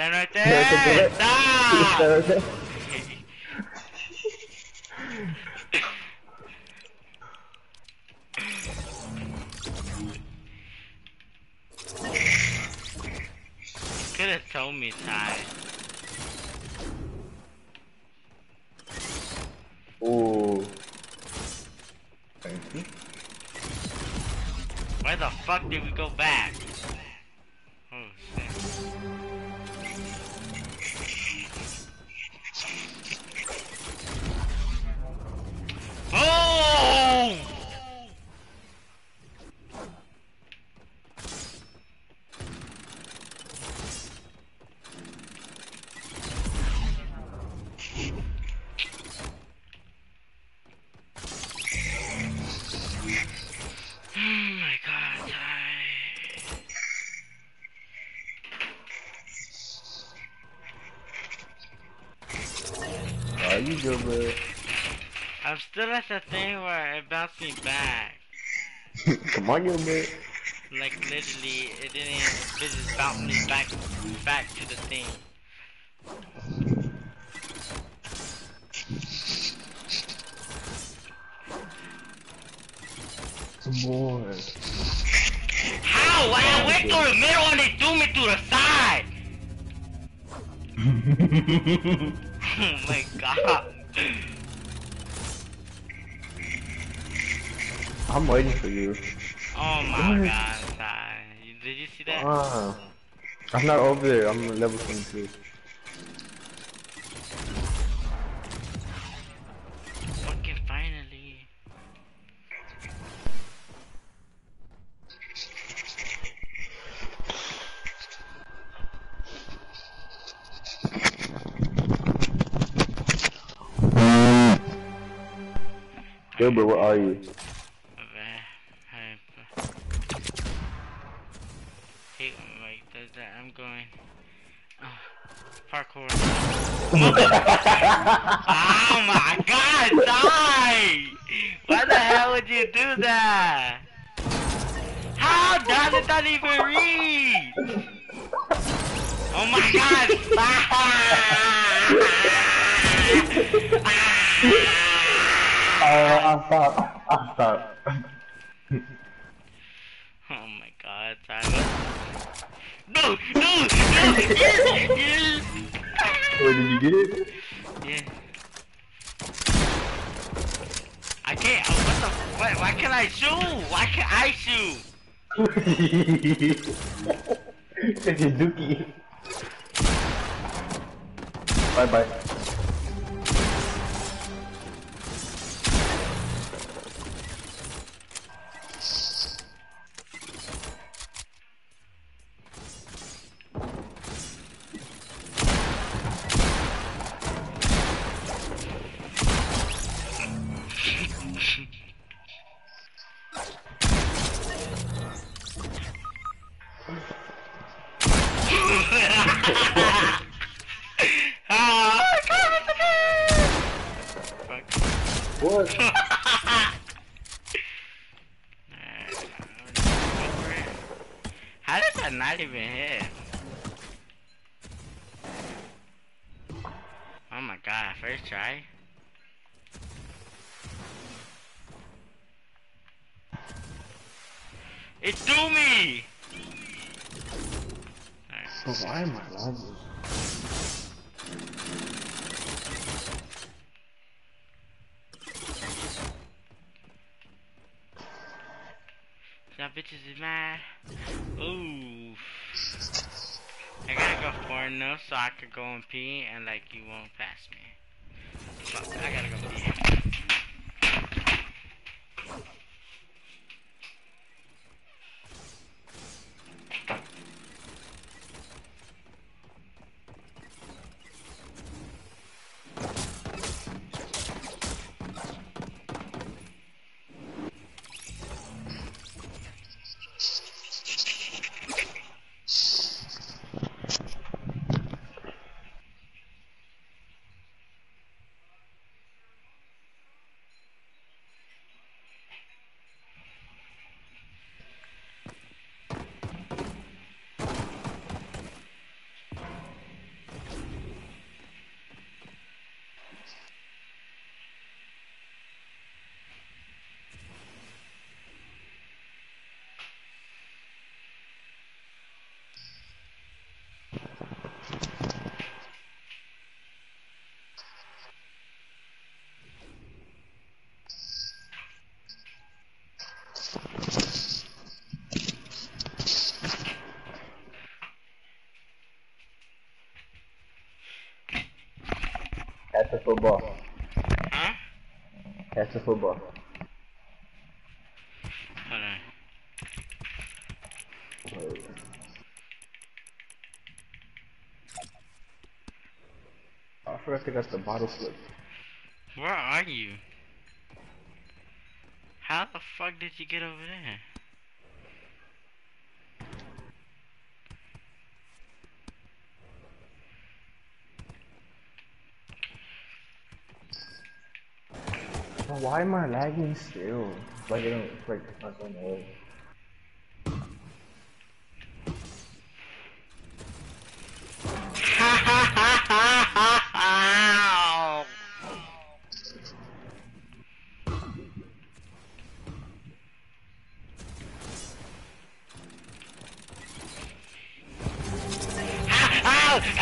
Stand right there. Stand right there! Stop! Like literally, it didn't. Just bounced me back, back to the thing. Over there. I'm level 22. Not even read? Oh my god, Oh, I'll stop. I'll stop. Oh my god, Tyler. No, no, no, yes, yes. Wait, did you get it? Yeah. I can't, what the, what, why can't I shoot? Why can't I shoot? It's your dookie. Bye bye. Could go and pee and like you won't pass me. Fuck, I gotta That's the football. Huh? That's the football. Hold on. I forgot to get the bottle flip. Where are you? How the fuck did you get over there? Why am I lagging still? Like, it don't, like it's not going away.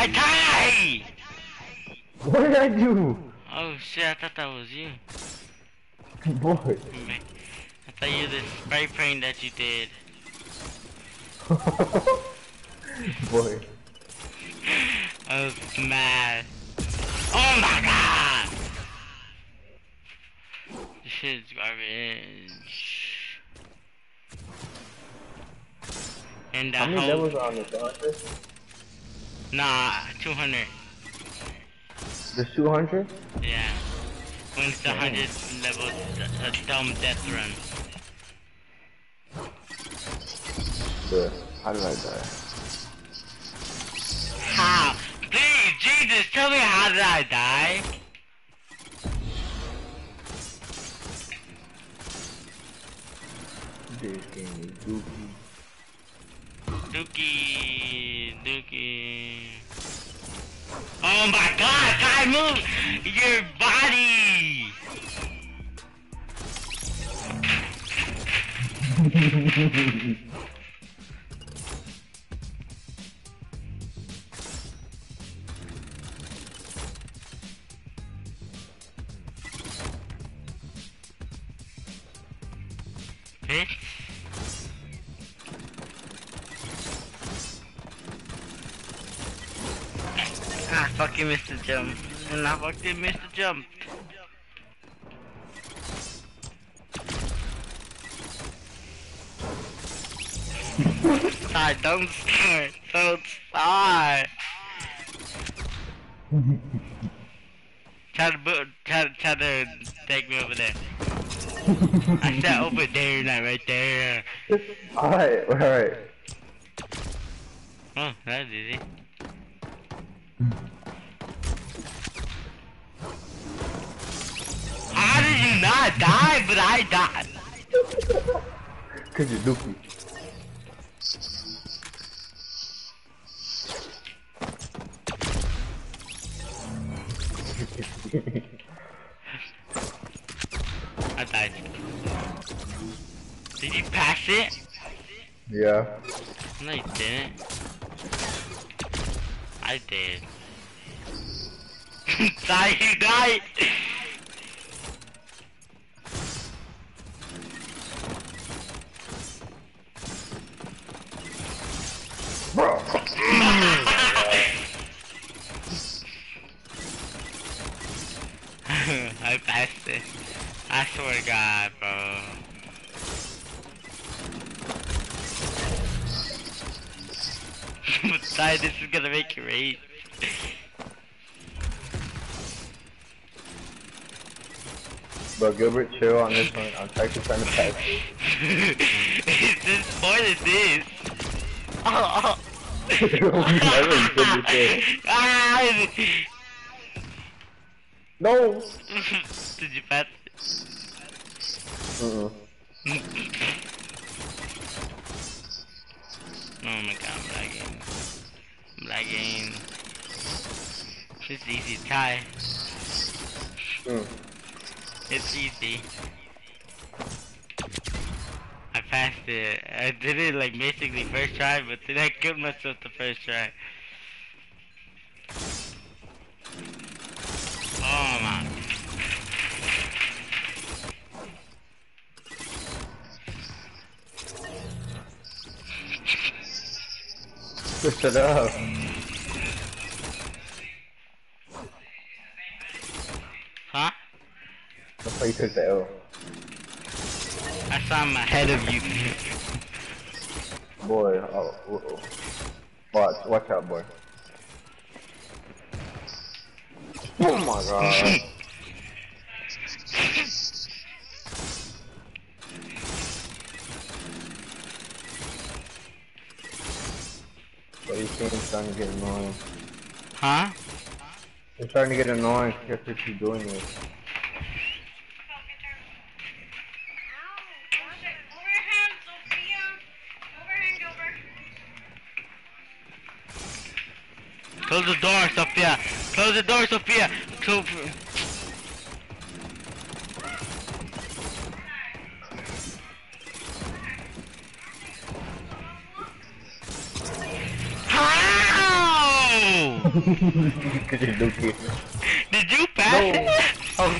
I died! What did I do? Oh shit, I thought that was you. Boy. I thought you were the spray paint that you did. Boy. I was mad. Oh my god! This shit's garbage. And the How many levels are on this? 100? Nah, 200. There's 200? Yeah. When it's the 100 level, uh, a dumb death run. Yeah. How did I die? How? Please, Jesus, tell me how did I die? This game is goofy. Dookie, Dookie. Oh my god, Ty, move your body! Ah, fucking missed the jump. And I fucking missed the jump. Sorry, don't start. Don't start. try to boot, try to, try to take me over there. I said over there, not right there. Alright, alright. Oh, that's easy. How did you not die, but I died? Cause you're goofy. I died. Did you pass it? yeah. No, you didn't. I did. die, you died! Bro. I passed it. I swear to God, bro. Die, this is gonna make you rage. Bro, Gilbert, chill on this one. I'm actually trying to pass it. it's just more than this. Oh, oh. Never said this thing. ah, No! Did you pass it? Mm-mm. Oh my god, I'm lagging. I'm lagging. It's easy to tie. Mm. It's easy. I passed it. I did it like basically first try, but then I killed myself the first try. Oh my. Just shut up. Huh? Why you took the L. I saw him ahead of you. Boy, oh, uh -oh. Watch, watch out, boy. Oh my god. But these things starting to get annoying. Huh? I'm starting to get annoying if you keep doing this. Close the door, Sophia. Close the door, Sophia. Close. How? Cause you're Dookie. Did you pass No. it? Oh.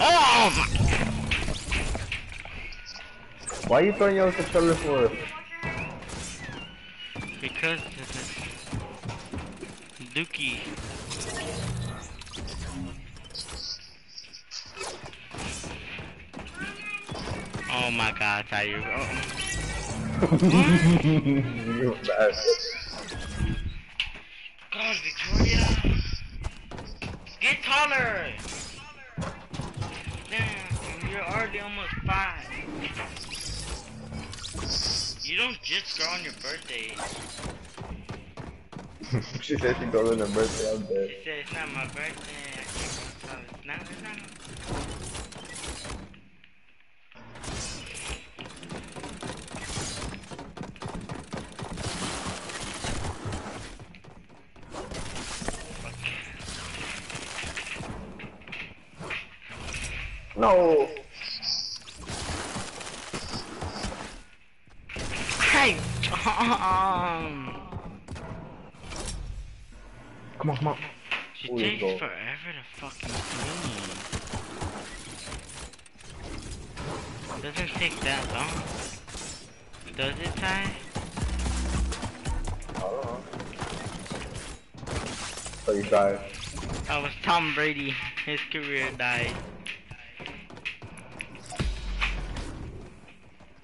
Oh my. Why are you throwing your controller for? This Dookie. Oh my god, Tyre. Oh. you're bad. God, Victoria! Get taller! Damn, you're already almost five. You don't just grow on your birthday. She said she goes on her birthday. I'm dead. She said it's not my birthday. I can't go it's not, it's not. No. Hey! Um, Come on, she Oh, let's takes go. forever to fucking clean. Doesn't take that long. Does it, Ty? I don't know. 35. That was Tom Brady. His career died.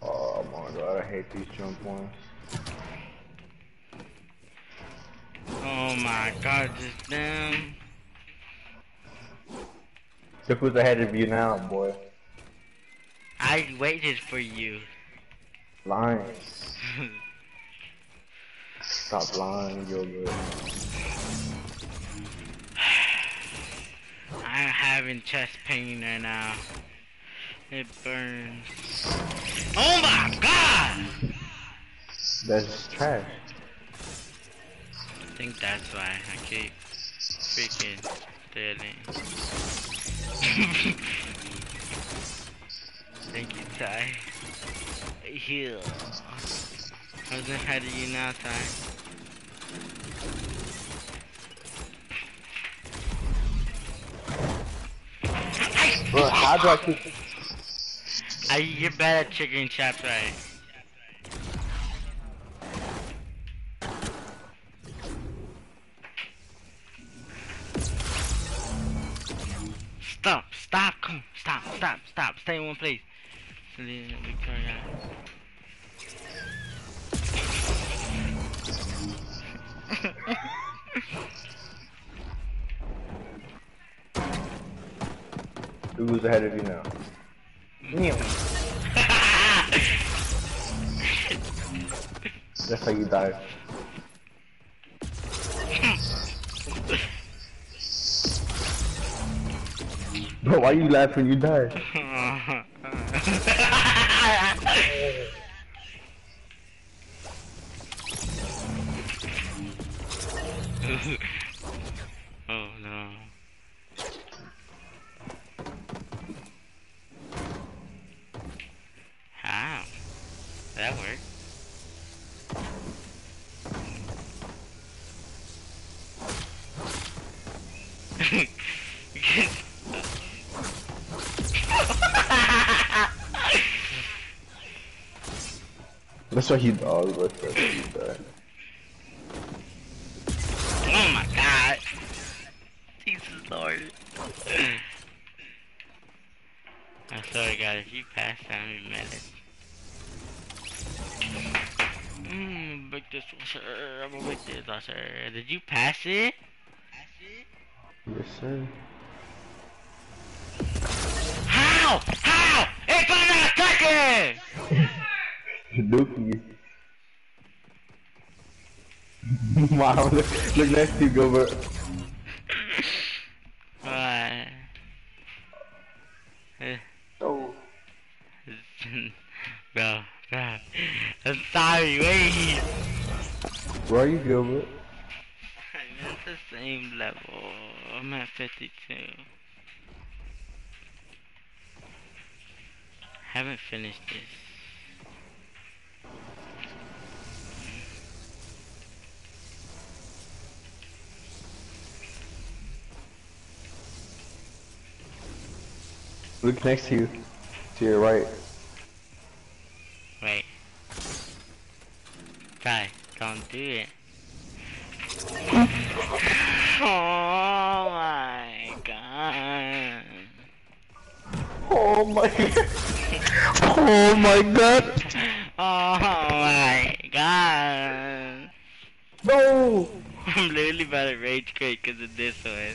Oh my god, I hate these jump ones. Oh my god, just them. Look who's ahead of you now, boy. I waited for you. Lying. Stop lying, you're good. I'm having chest pain right now. It burns. Oh my god! That's trash. I think that's why I keep freaking failing. Thank you, Ty. Heal. How's ahead of you now, Ty? Bro, how do I keep... I, you're bad at triggering traps, right? Stop, stop, come, stop, stop, stop, stay in one place. Victoria. Who's ahead of you now. Neil. That's how you die. Bro, why you laugh when you die? That's why you die. That's why you die. Oh my god. Jesus Lord. I'm sorry guys, if you pass down you minutes. Mmm, break this washer. Uh, I'm gonna break this washer. Did you pass it? Yes, sir. How? How? If I'm not touching! Dookie. wow, look, look next to you, Gilbert. Eh, Oh. bro, bro. wait, wait. Where are you, Gilbert? I'm at the same level. I'm at 52. Haven't finished this. Look next to you. To your right. Wait. Try. Don't do it. Oh my god. Oh my god. Oh my god. Oh my god. No. I'm literally about to rage quit because of this one.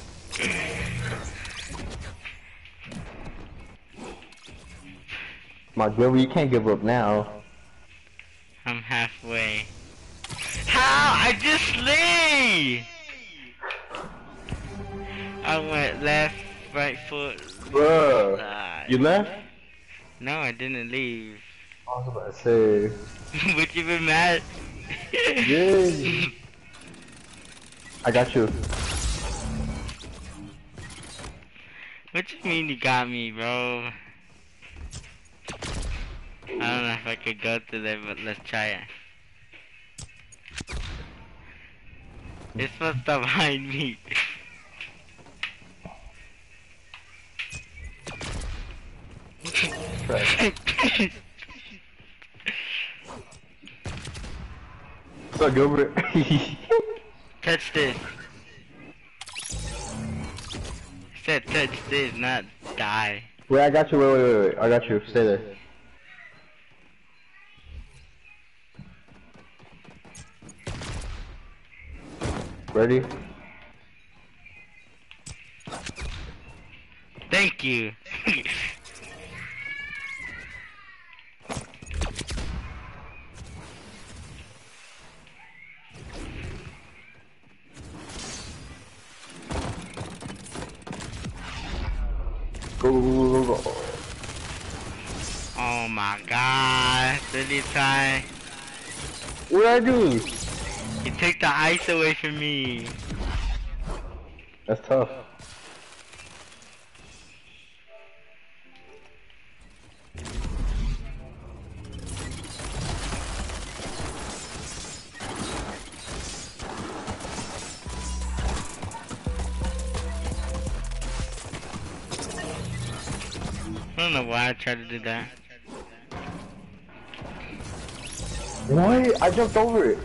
My Gilbert, you can't give up now. I'm halfway. How? I just lay! I went left, right foot. Bruh. You left? No, I didn't leave. I was about to say. Would you be mad? Yeah. I got you. What you mean you got me, bro? I don't know if I could go through there, but let's try it. It's supposed to behind me. What's up, Gilbert? touch this. I said touch this, not die. wait, I got you. Wait, wait, wait, wait. I got you. Stay there. Ready? Thank you. Go, oh my god, silly time. What I do? You took the ice away from me. That's tough. I don't know why I tried to do that. What? I jumped over it.